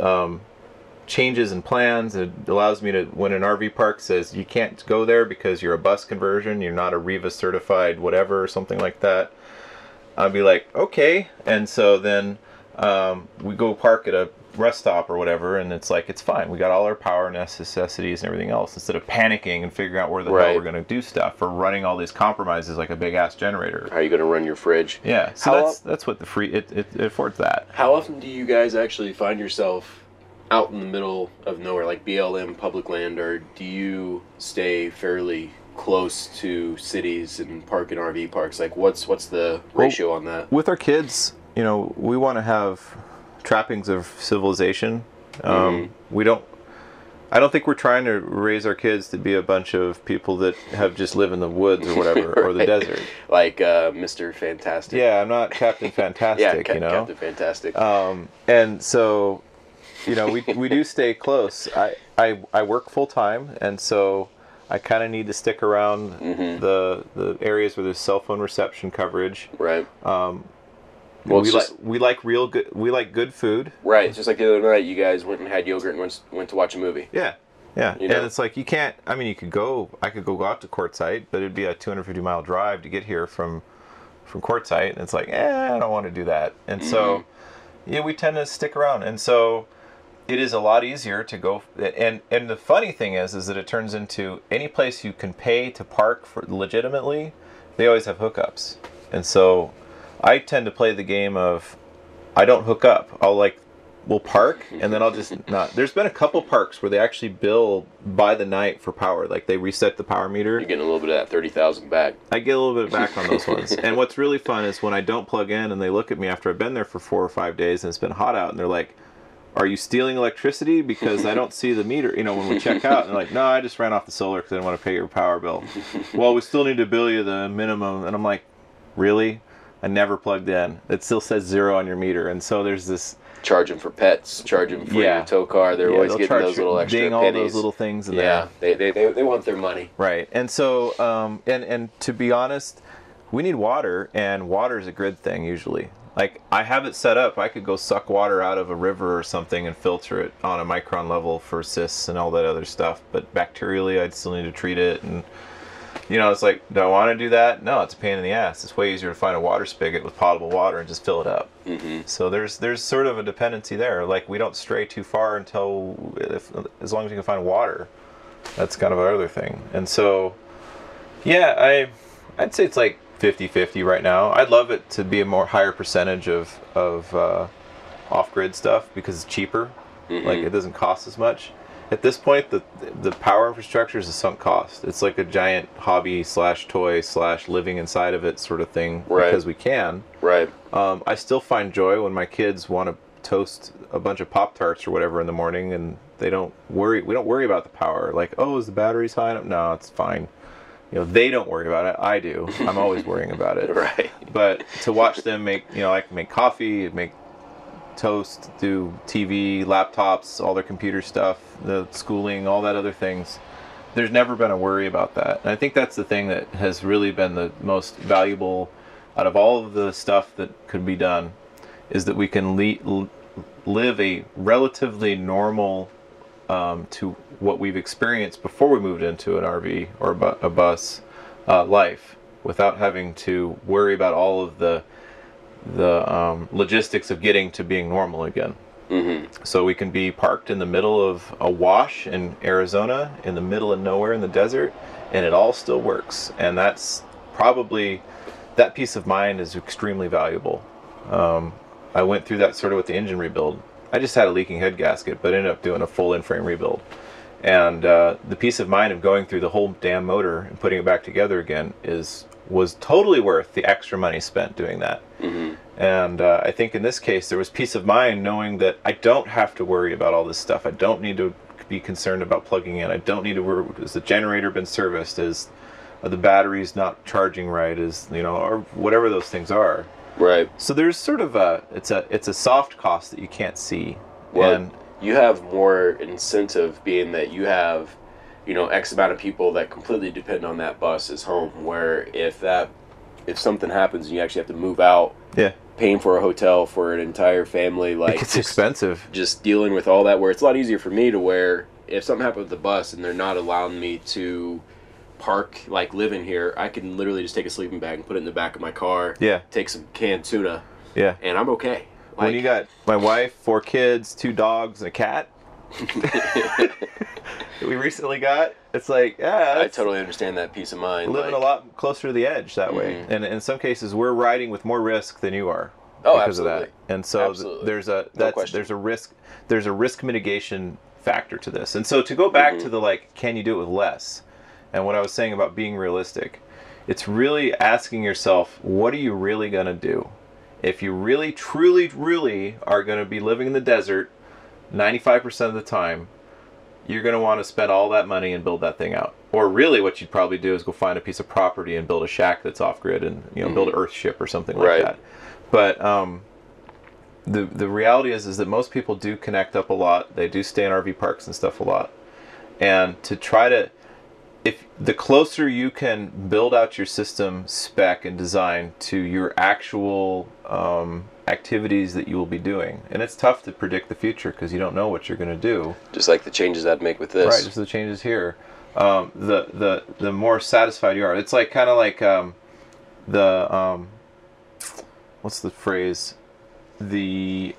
B: um, changes in plans. It allows me to, when an RV park says you can't go there because you're a bus conversion, you're not a RVIA certified whatever or something like that, I'll be like, okay. And so then um, we go park at a rest stop or whatever, and it's like, it's fine. We got all our power necessities and everything else instead of panicking and figuring out where the hell we're going to do stuff or running all these compromises like a big ass generator.
A: How are you going to run your fridge?
B: Yeah, so
A: How
B: that's that's what the free it, it, it affords that.
A: How often do you guys actually find yourself out in the middle of nowhere, like BLM public land, or do you stay fairly close to cities and park and RV parks? Like, what's what's the ratio on that?
B: with our kids, you know, we want to have trappings of civilization. Um, We don't. I don't think we're trying to raise our kids to be a bunch of people that have just live in the woods or whatever or the desert.
A: Like uh, Mr. Fantastic.
B: Yeah, I'm not Captain Fantastic,
A: yeah,
B: you know.
A: Captain Fantastic.
B: Um, and so, you know, we, we do stay close. I, I, I work full time, and so I kind of need to stick around
A: Mm-hmm.
B: the the areas where there's cell phone reception coverage.
A: right.
B: Um,
A: Well,
B: we like we like real good we like good food.
A: Right. It's just like the other night, you guys went and had yogurt and went went to watch a movie.
B: Yeah, yeah.
A: You know?
B: And it's like you can't. I mean, you could go. I could go out to Quartzsite, but it'd be a 250 mile drive to get here from from Quartzsite, and it's like, eh, I don't want to do that. And so, yeah, we tend to stick around, and so it is a lot easier to go. And and the funny thing is, is that it turns into any place you can pay to park for legitimately, they always have hookups, and so I tend to play the game of I don't hook up. I'll like we'll park and then I'll just not. There's been a couple parks where they actually bill by the night for power. Like they reset the power meter.
A: You're getting a little bit of that thirty thousand back.
B: I get a little bit back on those ones. And what's really fun is when I don't plug in and they look at me after I've been there for four or five days and it's been hot out and they're like, "Are you stealing electricity? Because I don't see the meter." You know, when we check out, and they're like, "No, I just ran off the solar because I didn't want to pay your power bill." well, we still need to bill you the minimum, and I'm like, "Really?" I never plugged in. It still says zero on your meter, and so there's this.
A: Charging for pets, charging for
B: Yeah.
A: your tow car. They're
B: yeah,
A: always getting those little extra
B: ding all those little things in
A: yeah, they, they, they, they want their money.
B: Right. And so, um, and and to be honest, we need water, and water is a grid thing usually. Like I have it set up, I could go suck water out of a river or something and filter it on a micron level for cysts and all that other stuff. But bacterially, I'd still need to treat it, and you know, it's like, do I want to do that? No, it's a pain in the ass. It's way easier to find a water spigot with potable water and just fill it up.
A: hmm
B: So there's there's sort of a dependency there. Like we don't stray too far until if, as long as you can find water. That's kind of our other thing. And so yeah, I I'd say it's like 50-50 right now. I'd love it to be a more higher percentage of of uh, off-grid stuff because it's cheaper. Like it doesn't cost as much. At this point, the the power infrastructure is a sunk cost. It's like a giant hobby slash toy slash living inside of it sort of thing
A: Right.
B: because we can.
A: Right.
B: Um, I still find joy when my kids want to toast a bunch of Pop Tarts or whatever in the morning, and they don't worry. We don't worry about the power. Like, oh, is the batteries high enough? No, it's fine. You know, they don't worry about it. I do. I'm always worrying about it.
A: Right.
B: But to watch them make, you know, I can make coffee, make toast, do TV, laptops, all their computer stuff, the schooling, all that other things. There's never been a worry about that. And I think that's the thing that has really been the most valuable out of all of the stuff that could be done is that we can le- live a relatively normal um, to what we've experienced before we moved into an RV or a, bus uh, life without having to worry about all of the the um, logistics of getting to being normal again.
A: hmm
B: So we can be parked in the middle of a wash in Arizona, in the middle of nowhere in the desert, and it all still works. And that's probably that peace of mind is extremely valuable. Um, I went through that sort of with the engine rebuild. I just had a leaking head gasket, but ended up doing a full in-frame rebuild. And uh, the peace of mind of going through the whole damn motor and putting it back together again is was totally worth the extra money spent doing that.
A: hmm
B: And uh, I think in this case, there was peace of mind knowing that I don't have to worry about all this stuff. I don't need to be concerned about plugging in. I don't need to worry. Has the generator been serviced? Is are the batteries not charging right? Is you know, or whatever those things are.
A: Right.
B: So there's sort of a it's a it's a soft cost that you can't see.
A: Well,
B: and
A: you have more incentive being that you have, you know, X amount of people that completely depend on that bus as home. Where if that, if something happens and you actually have to move out,
B: yeah,
A: paying for a hotel for an entire family, like
B: it's
A: just,
B: expensive.
A: just dealing with all that. Where it's a lot easier for me to where if something happened with the bus and they're not allowing me to park like living here, I can literally just take a sleeping bag and put it in the back of my car.
B: Yeah,
A: Take some canned tuna,
B: yeah.
A: and I'm okay.
B: When you got my wife, four kids, two dogs, and a cat. we recently got. It's like, yeah,
A: I totally understand that peace of mind.
B: living
A: like-
B: a lot closer to the edge that way.
A: Mhm.
B: And in some cases, we're riding with more risk than you are
A: Oh,
B: because of that. And so th- there's a that's
A: question.
B: there's a risk there's a risk mitigation factor to this. And so to go back
A: Mm-hmm.
B: to the like, can you do it with less? And what I was saying about being realistic, it's really asking yourself, what are you really gonna do? If you really, truly, really are gonna be living in the desert 95% of the time, you're going to want to spend all that money and build that thing out. Or really, what you'd probably do is go find a piece of property and build a shack that's off grid and you know build an Earthship or something like
A: Right.
B: that. But um, the the reality is is that most people do connect up a lot. They do stay in RV parks and stuff a lot, and to try to if the closer you can build out your system spec and design to your actual um, activities that you will be doing, and it's tough to predict the future because you don't know what you're going to do.
A: just like the changes I'd make with this.
B: Right, just the changes here. Um, the the the more satisfied you are. It's like kind of like um, the um, what's the phrase? The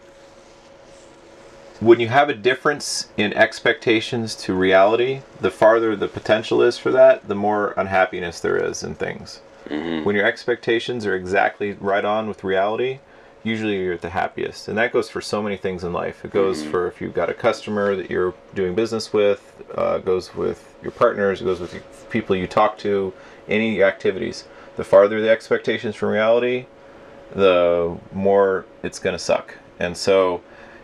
B: when you have a difference in expectations to reality, the farther the potential is for that, the more unhappiness there is in things.
A: Mhm.
B: When your expectations are exactly right on with reality, usually you're at the happiest. And that goes for so many things in life. It goes for if you've got a customer that you're doing business with, uh, goes with your partners, it goes with people you talk to, any activities. The farther the expectations from reality, the more it's going to suck. And so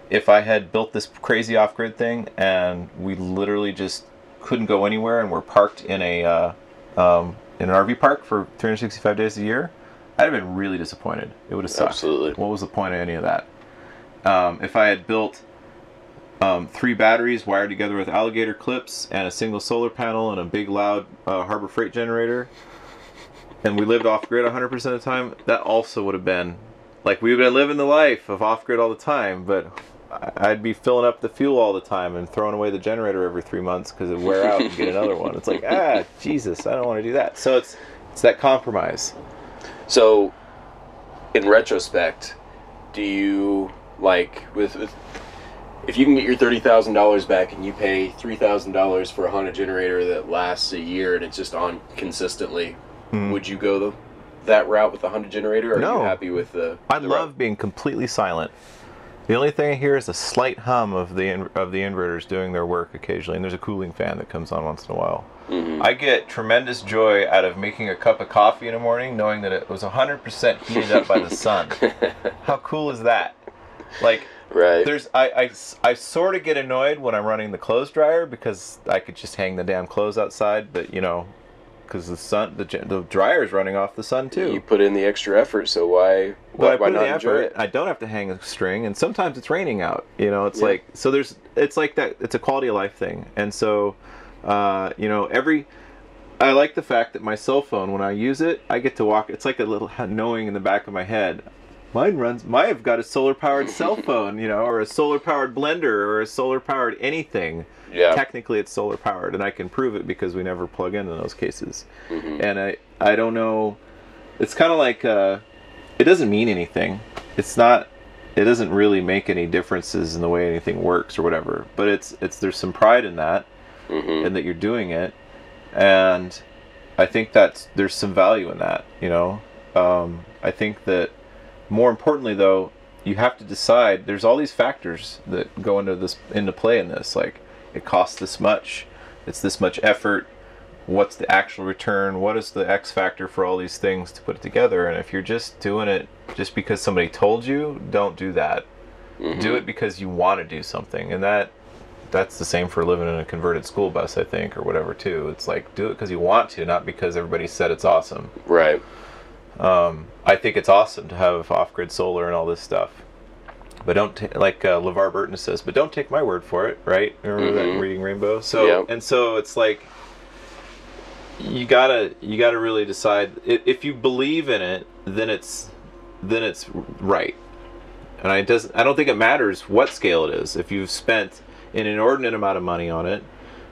B: if I had built this crazy off grid thing and we literally just couldn't go anywhere and we're parked in a uh, um, in an RV park for 365 days a year, I'd have been really disappointed. It would have sucked.
A: Absolutely.
B: What was the point of any of that? Um, if I had built um, three batteries wired together with alligator clips and a single solar panel and a big loud uh, Harbor Freight generator, and we lived off grid 100% of the time, that also would have been like we would have been living the life of off grid all the time. But I'd be filling up the fuel all the time and throwing away the generator every three months because it'd wear out and get another one. It's like, ah, Jesus, I don't want to do that. So it's it's that compromise.
A: So, in retrospect, do you like with, with if you can get your thirty thousand dollars back and you pay three thousand dollars for a Honda generator that lasts a year and it's just on consistently, would you go the, that route with the Honda generator? Or are you happy with the?
B: I
A: the
B: love
A: route?
B: being completely silent. The only thing I hear is a slight hum of the in, of the inverters doing their work occasionally, and there's a cooling fan that comes on once in a while. Mm-hmm. I get tremendous joy out of making a cup of coffee in the morning, knowing that it was 100% heated up by the sun. How cool is that? Like,
A: right.
B: there's I, I, I sort of get annoyed when I'm running the clothes dryer because I could just hang the damn clothes outside, but you know, because the sun the, the dryer's running off the sun too.
A: you put in the extra effort, so why why,
B: I
A: why not
B: the
A: enjoy
B: effort.
A: it?
B: I don't have to hang a string, and sometimes it's raining out. You know, it's
A: Yeah.
B: like so. There's it's like that. It's a quality of life thing, and so uh, you know every. I like the fact that my cell phone, when I use it, I get to walk. It's like a little knowing in the back of my head. Mine runs. I've got a solar powered cell phone, you know, or a solar powered blender, or a solar powered anything.
A: Yeah.
B: Technically, it's solar powered, and I can prove it because we never plug in in those cases.
A: Mm-hmm.
B: And I, I don't know. It's kind of like uh, it doesn't mean anything. It's not. It doesn't really make any differences in the way anything works or whatever. But it's it's there's some pride in that,
A: Mhm.
B: and that you're doing it, and I think that's there's some value in that. You know, um, I think that more importantly though, you have to decide. There's all these factors that go into this into play in this. Like it costs this much. It's this much effort what's the actual return what is the x factor for all these things to put it together and if you're just doing it just because somebody told you don't do that mm-hmm. do it because you want to do something and that that's the same for living in a converted school bus i think or whatever too it's like do it because you want to not because everybody said it's awesome
A: Right.
B: Um, i think it's awesome to have off-grid solar and all this stuff. But don't ta- like uh, levar burton says but don't take my word for it right? Remember that reading rainbow? So
A: Yep.
B: and so it's like you gotta you gotta really decide if, you believe in it then it's then it's right. And I doesn't I don't think it matters what scale it is. If you've spent an inordinate amount of money on it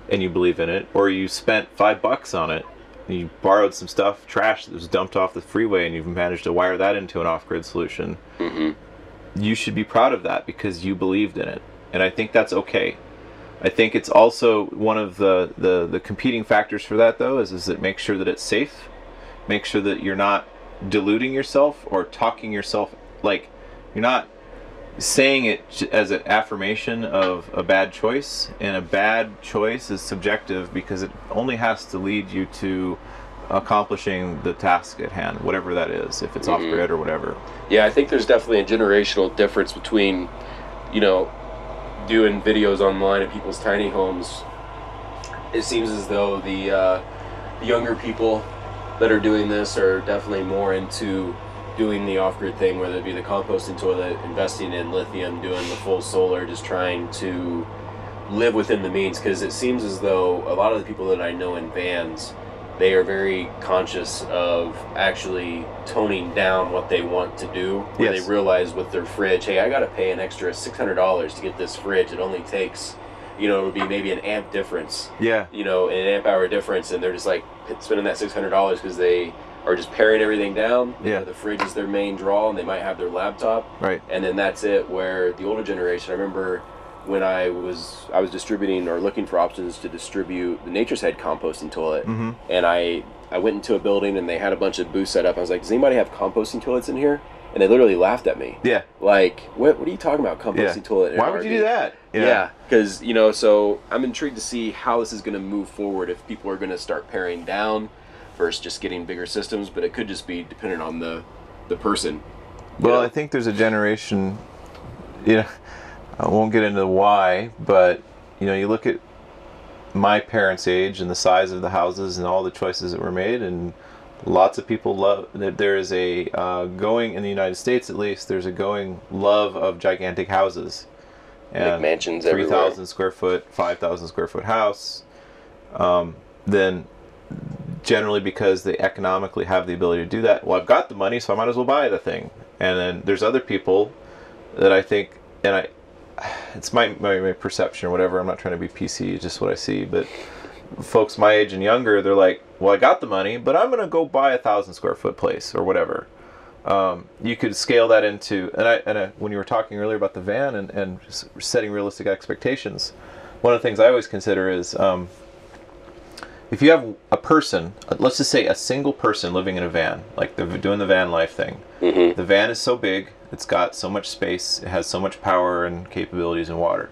B: and you believe in it or you spent five bucks on it you borrowed some stuff trash that was dumped off the freeway and you've managed to wire that into an off-grid solution. Mm-hmm. You should be proud of that because you believed in it. And I think that's okay. I think it's also one of the, the, the competing factors for that though is is that make sure that it's safe, make sure that you're not deluding yourself or talking yourself like you're not saying it as an affirmation of a bad choice and a bad choice is subjective because it only has to lead you to accomplishing the task at hand whatever that is if it's off grid or whatever
A: Yeah, I think there's definitely a generational difference between, you know, doing videos online at people's tiny homes. It seems as though the, uh, the younger people that are doing this are definitely more into doing the off-grid thing, whether it be the composting toilet, investing in lithium, doing the full solar, just trying to live within the means. Because it seems as though a lot of the people that I know in vans, they are very conscious of actually toning down what they want to do. Where
B: Yes.
A: they realize with their fridge, hey, I got to pay an extra six hundred dollars to get this fridge. It only takes, you know, it would be maybe an amp difference
B: yeah
A: you know, an amp hour difference, and they're just like spending that six hundred dollars because they are just paring everything down. You
B: Yeah.
A: know, the fridge is their main draw, and they might have their laptop,
B: right
A: and then that's it. Where the older generation, I remember when I was I was distributing or looking for options to distribute the Nature's Head composting toilet,
B: Mm-hmm.
A: and I I went into a building and they had a bunch of booths set up. I was like, does anybody have composting toilets in here? And they literally laughed at me.
B: yeah
A: Like, what, what are you talking about, composting
B: yeah
A: toilet?
B: why would you do that
A: Yeah, because you know, so I'm intrigued to see how this is going to move forward. If people are going to start paring down versus just getting bigger systems, but it could just be dependent on the the person. you
B: Well,
A: know?
B: I think there's a generation. You know, I won't get into why, but you know, you look at my parents' age and the size of the houses and all the choices that were made, and lots of people love. that There is a uh, going in the United States, at least. There's a going love of gigantic houses.
A: Like mansions
B: three
A: everywhere.
B: square foot, five thousand square foot house. Um, then generally because they economically have the ability to do that. Well, I've got the money, so I might as well buy the thing. And then there's other people that I think, and I, it's my, my my perception or whatever. I'm not trying to be PC. It's just what I see. But folks my age and younger, they're like, well, I got the money, but I'm gonna go buy a thousand square foot place or whatever. Um, you could scale that into, and I and I, when you were talking earlier about the van and and setting realistic expectations, one of the things I always consider is. Um, if you have a person, let's just say a single person living in a van, like they're doing the van life thing, mm-hmm. the van is so big, it's got so much space, it has so much power and capabilities and water.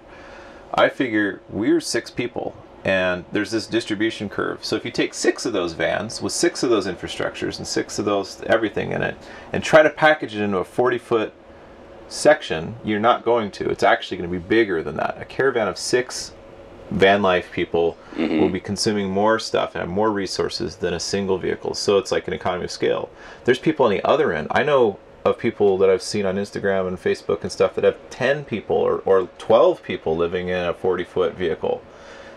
B: I figure we're six people, and there's this distribution curve. So if you take six of those vans with six of those infrastructures and six of those everything in it, and try to package it into a 40 foot section, you're not going to. It's actually going to be bigger than that. A caravan of six van life people mm-hmm. will be consuming more stuff and have more resources than a single vehicle. So it's like an economy of scale. There's people on the other end. I know of people that I've seen on Instagram and Facebook and stuff that have 10 people or, or 12 people living in a 40 foot vehicle.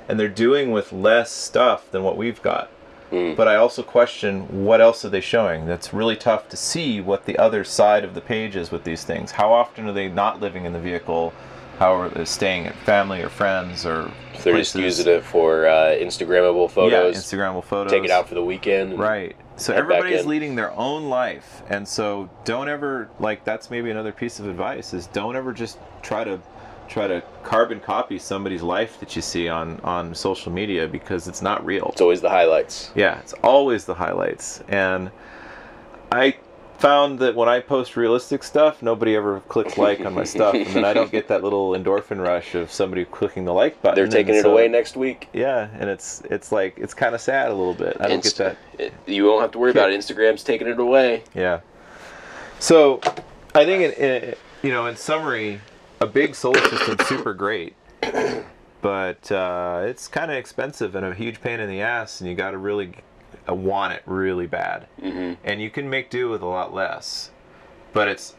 B: And they're doing with less stuff than what we've got. Mm. But I also question what else are they showing? That's really tough to see what the other side of the page is with these things. How often are they not living in the vehicle? How are they staying at family or friends or
A: they're just using it for uh, Instagrammable photos,
B: Yeah, Instagrammable photos.
A: take it out for the weekend.
B: Right. So everybody's leading their own life, and so don't ever like. That's maybe another piece of advice: is don't ever just try to try to carbon copy somebody's life that you see on on social media because it's not real.
A: It's always the highlights.
B: Yeah, it's always the highlights. And I found that when I post realistic stuff, nobody ever clicks like on my stuff, and then I don't get that little endorphin rush of somebody clicking the like button.
A: They're taking it
B: so-
A: away next week.
B: Yeah, and it's it's like it's kind of sad a little bit. I don't
A: Inst-
B: get that.
A: it- you won't have to worry about it. Instagram's taking it away.
B: Yeah. So, I think in, in you know in summary, a big solar system's super great, but uh, it's kind of expensive and a huge pain in the ass, and you got to really want it really bad,
A: hmm
B: and you can make do with a lot less, but it's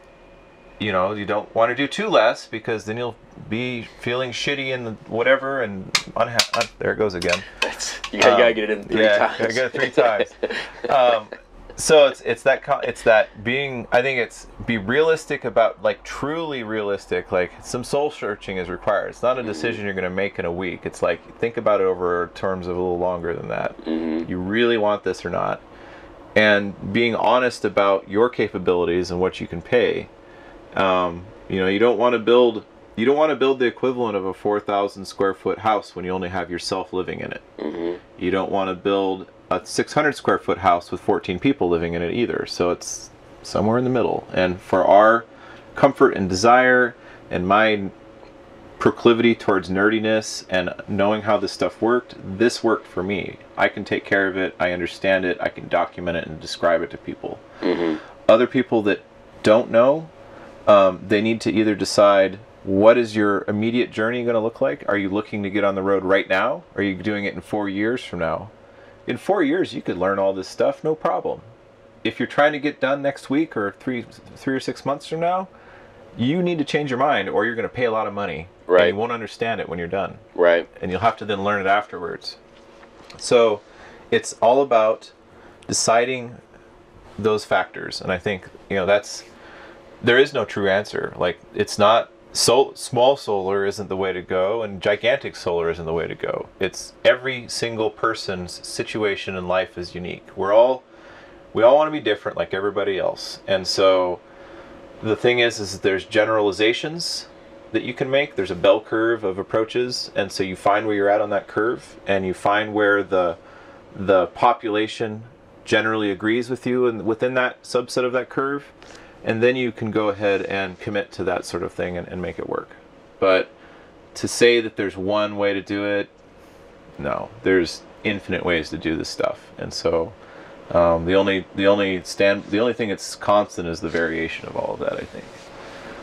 B: you know you don't want to do too less because then you'll be feeling shitty and whatever and unha- uh, there it goes again.
A: You gotta,
B: Um,
A: gotta get it in three
B: yeah,
A: times.
B: gotta get it three times. um, so it's it's that it's that being I think it's be realistic about like truly realistic like some soul searching is required. It's not a decision you're going to make in a week. It's like think about it over terms of a little longer than that.
A: Mhm.
B: You really want this or not, and being honest about your capabilities and what you can pay. Um, you know, you don't want to build you don't want to build the equivalent of a 4,000 square foot house when you only have yourself living in it.
A: Mhm.
B: You don't want to build a 600 square foot house with 14 people living in it either. So it's somewhere in the middle. And for our comfort and desire and my proclivity towards nerdiness and knowing how this stuff worked, this worked for me. I can take care of it, I understand it, I can document it and describe it to people.
A: Mhm.
B: Other people that don't know, um, they need to either decide what is your immediate journey going to look like? Are you looking to get on the road right now? Are you doing it in four years from now? In four years, you could learn all this stuff, no problem. If you're trying to get done next week or three, three or six months from now, you need to change your mind, or you're going to pay a lot of money, and
A: Right.
B: you won't understand it when you're done
A: Right.
B: and you'll have to then learn it afterwards. So it's all about deciding those factors, and I think you know that's there is no true answer. Like it's not sol- small solar isn't the way to go, and gigantic solar isn't the way to go. It's every single person's situation in life is unique. We're all we all want to be different, like everybody else, and so the thing is is that there's generalizations that you can make there's a bell curve of approaches and so you find where you're at on that curve and you find where the the population generally agrees with you and within that subset of that curve and then you can go ahead and commit to that sort of thing and, and make it work. But to say that there's one way to do it no. There's infinite ways to do this stuff. And so um, the only the only stand the only thing that's constant is the variation of all of that i think.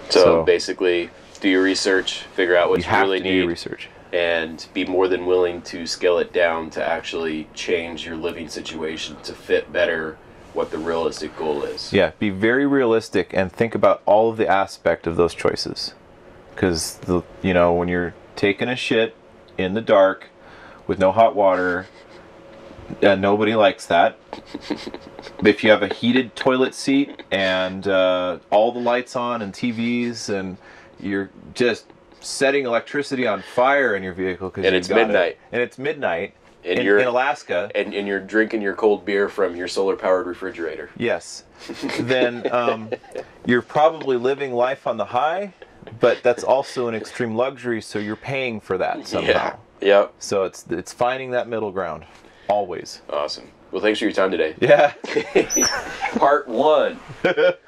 A: So,
B: So-
A: basically, do your research, figure out what
B: you
A: you, really
B: to do your
A: need,
B: research.
A: and be more than willing to scale it down to actually change your living situation to fit better what the realistic goal is.
B: Yeah, be very realistic and think about all of the aspect of those choices. Because the you know when you're taking a shit in the dark with no hot water, uh, nobody likes that. if you have a heated toilet seat and uh, all the lights on and TVs and you're just setting electricity on fire in your vehicle because
A: And it's midnight.
B: and it's midnight
A: And
B: in,
A: you're-
B: in Alaska.
A: and, and you're drinking your cold beer from your solar powered refrigerator.
B: Yes. then um, you're probably living life on the high, but that's also an extreme luxury, so you're paying for that somehow.
A: Yeah. Yep.
B: So it's it's finding that middle ground, always.
A: Awesome. Well, thanks for your time today.
B: Yeah.
A: Part one.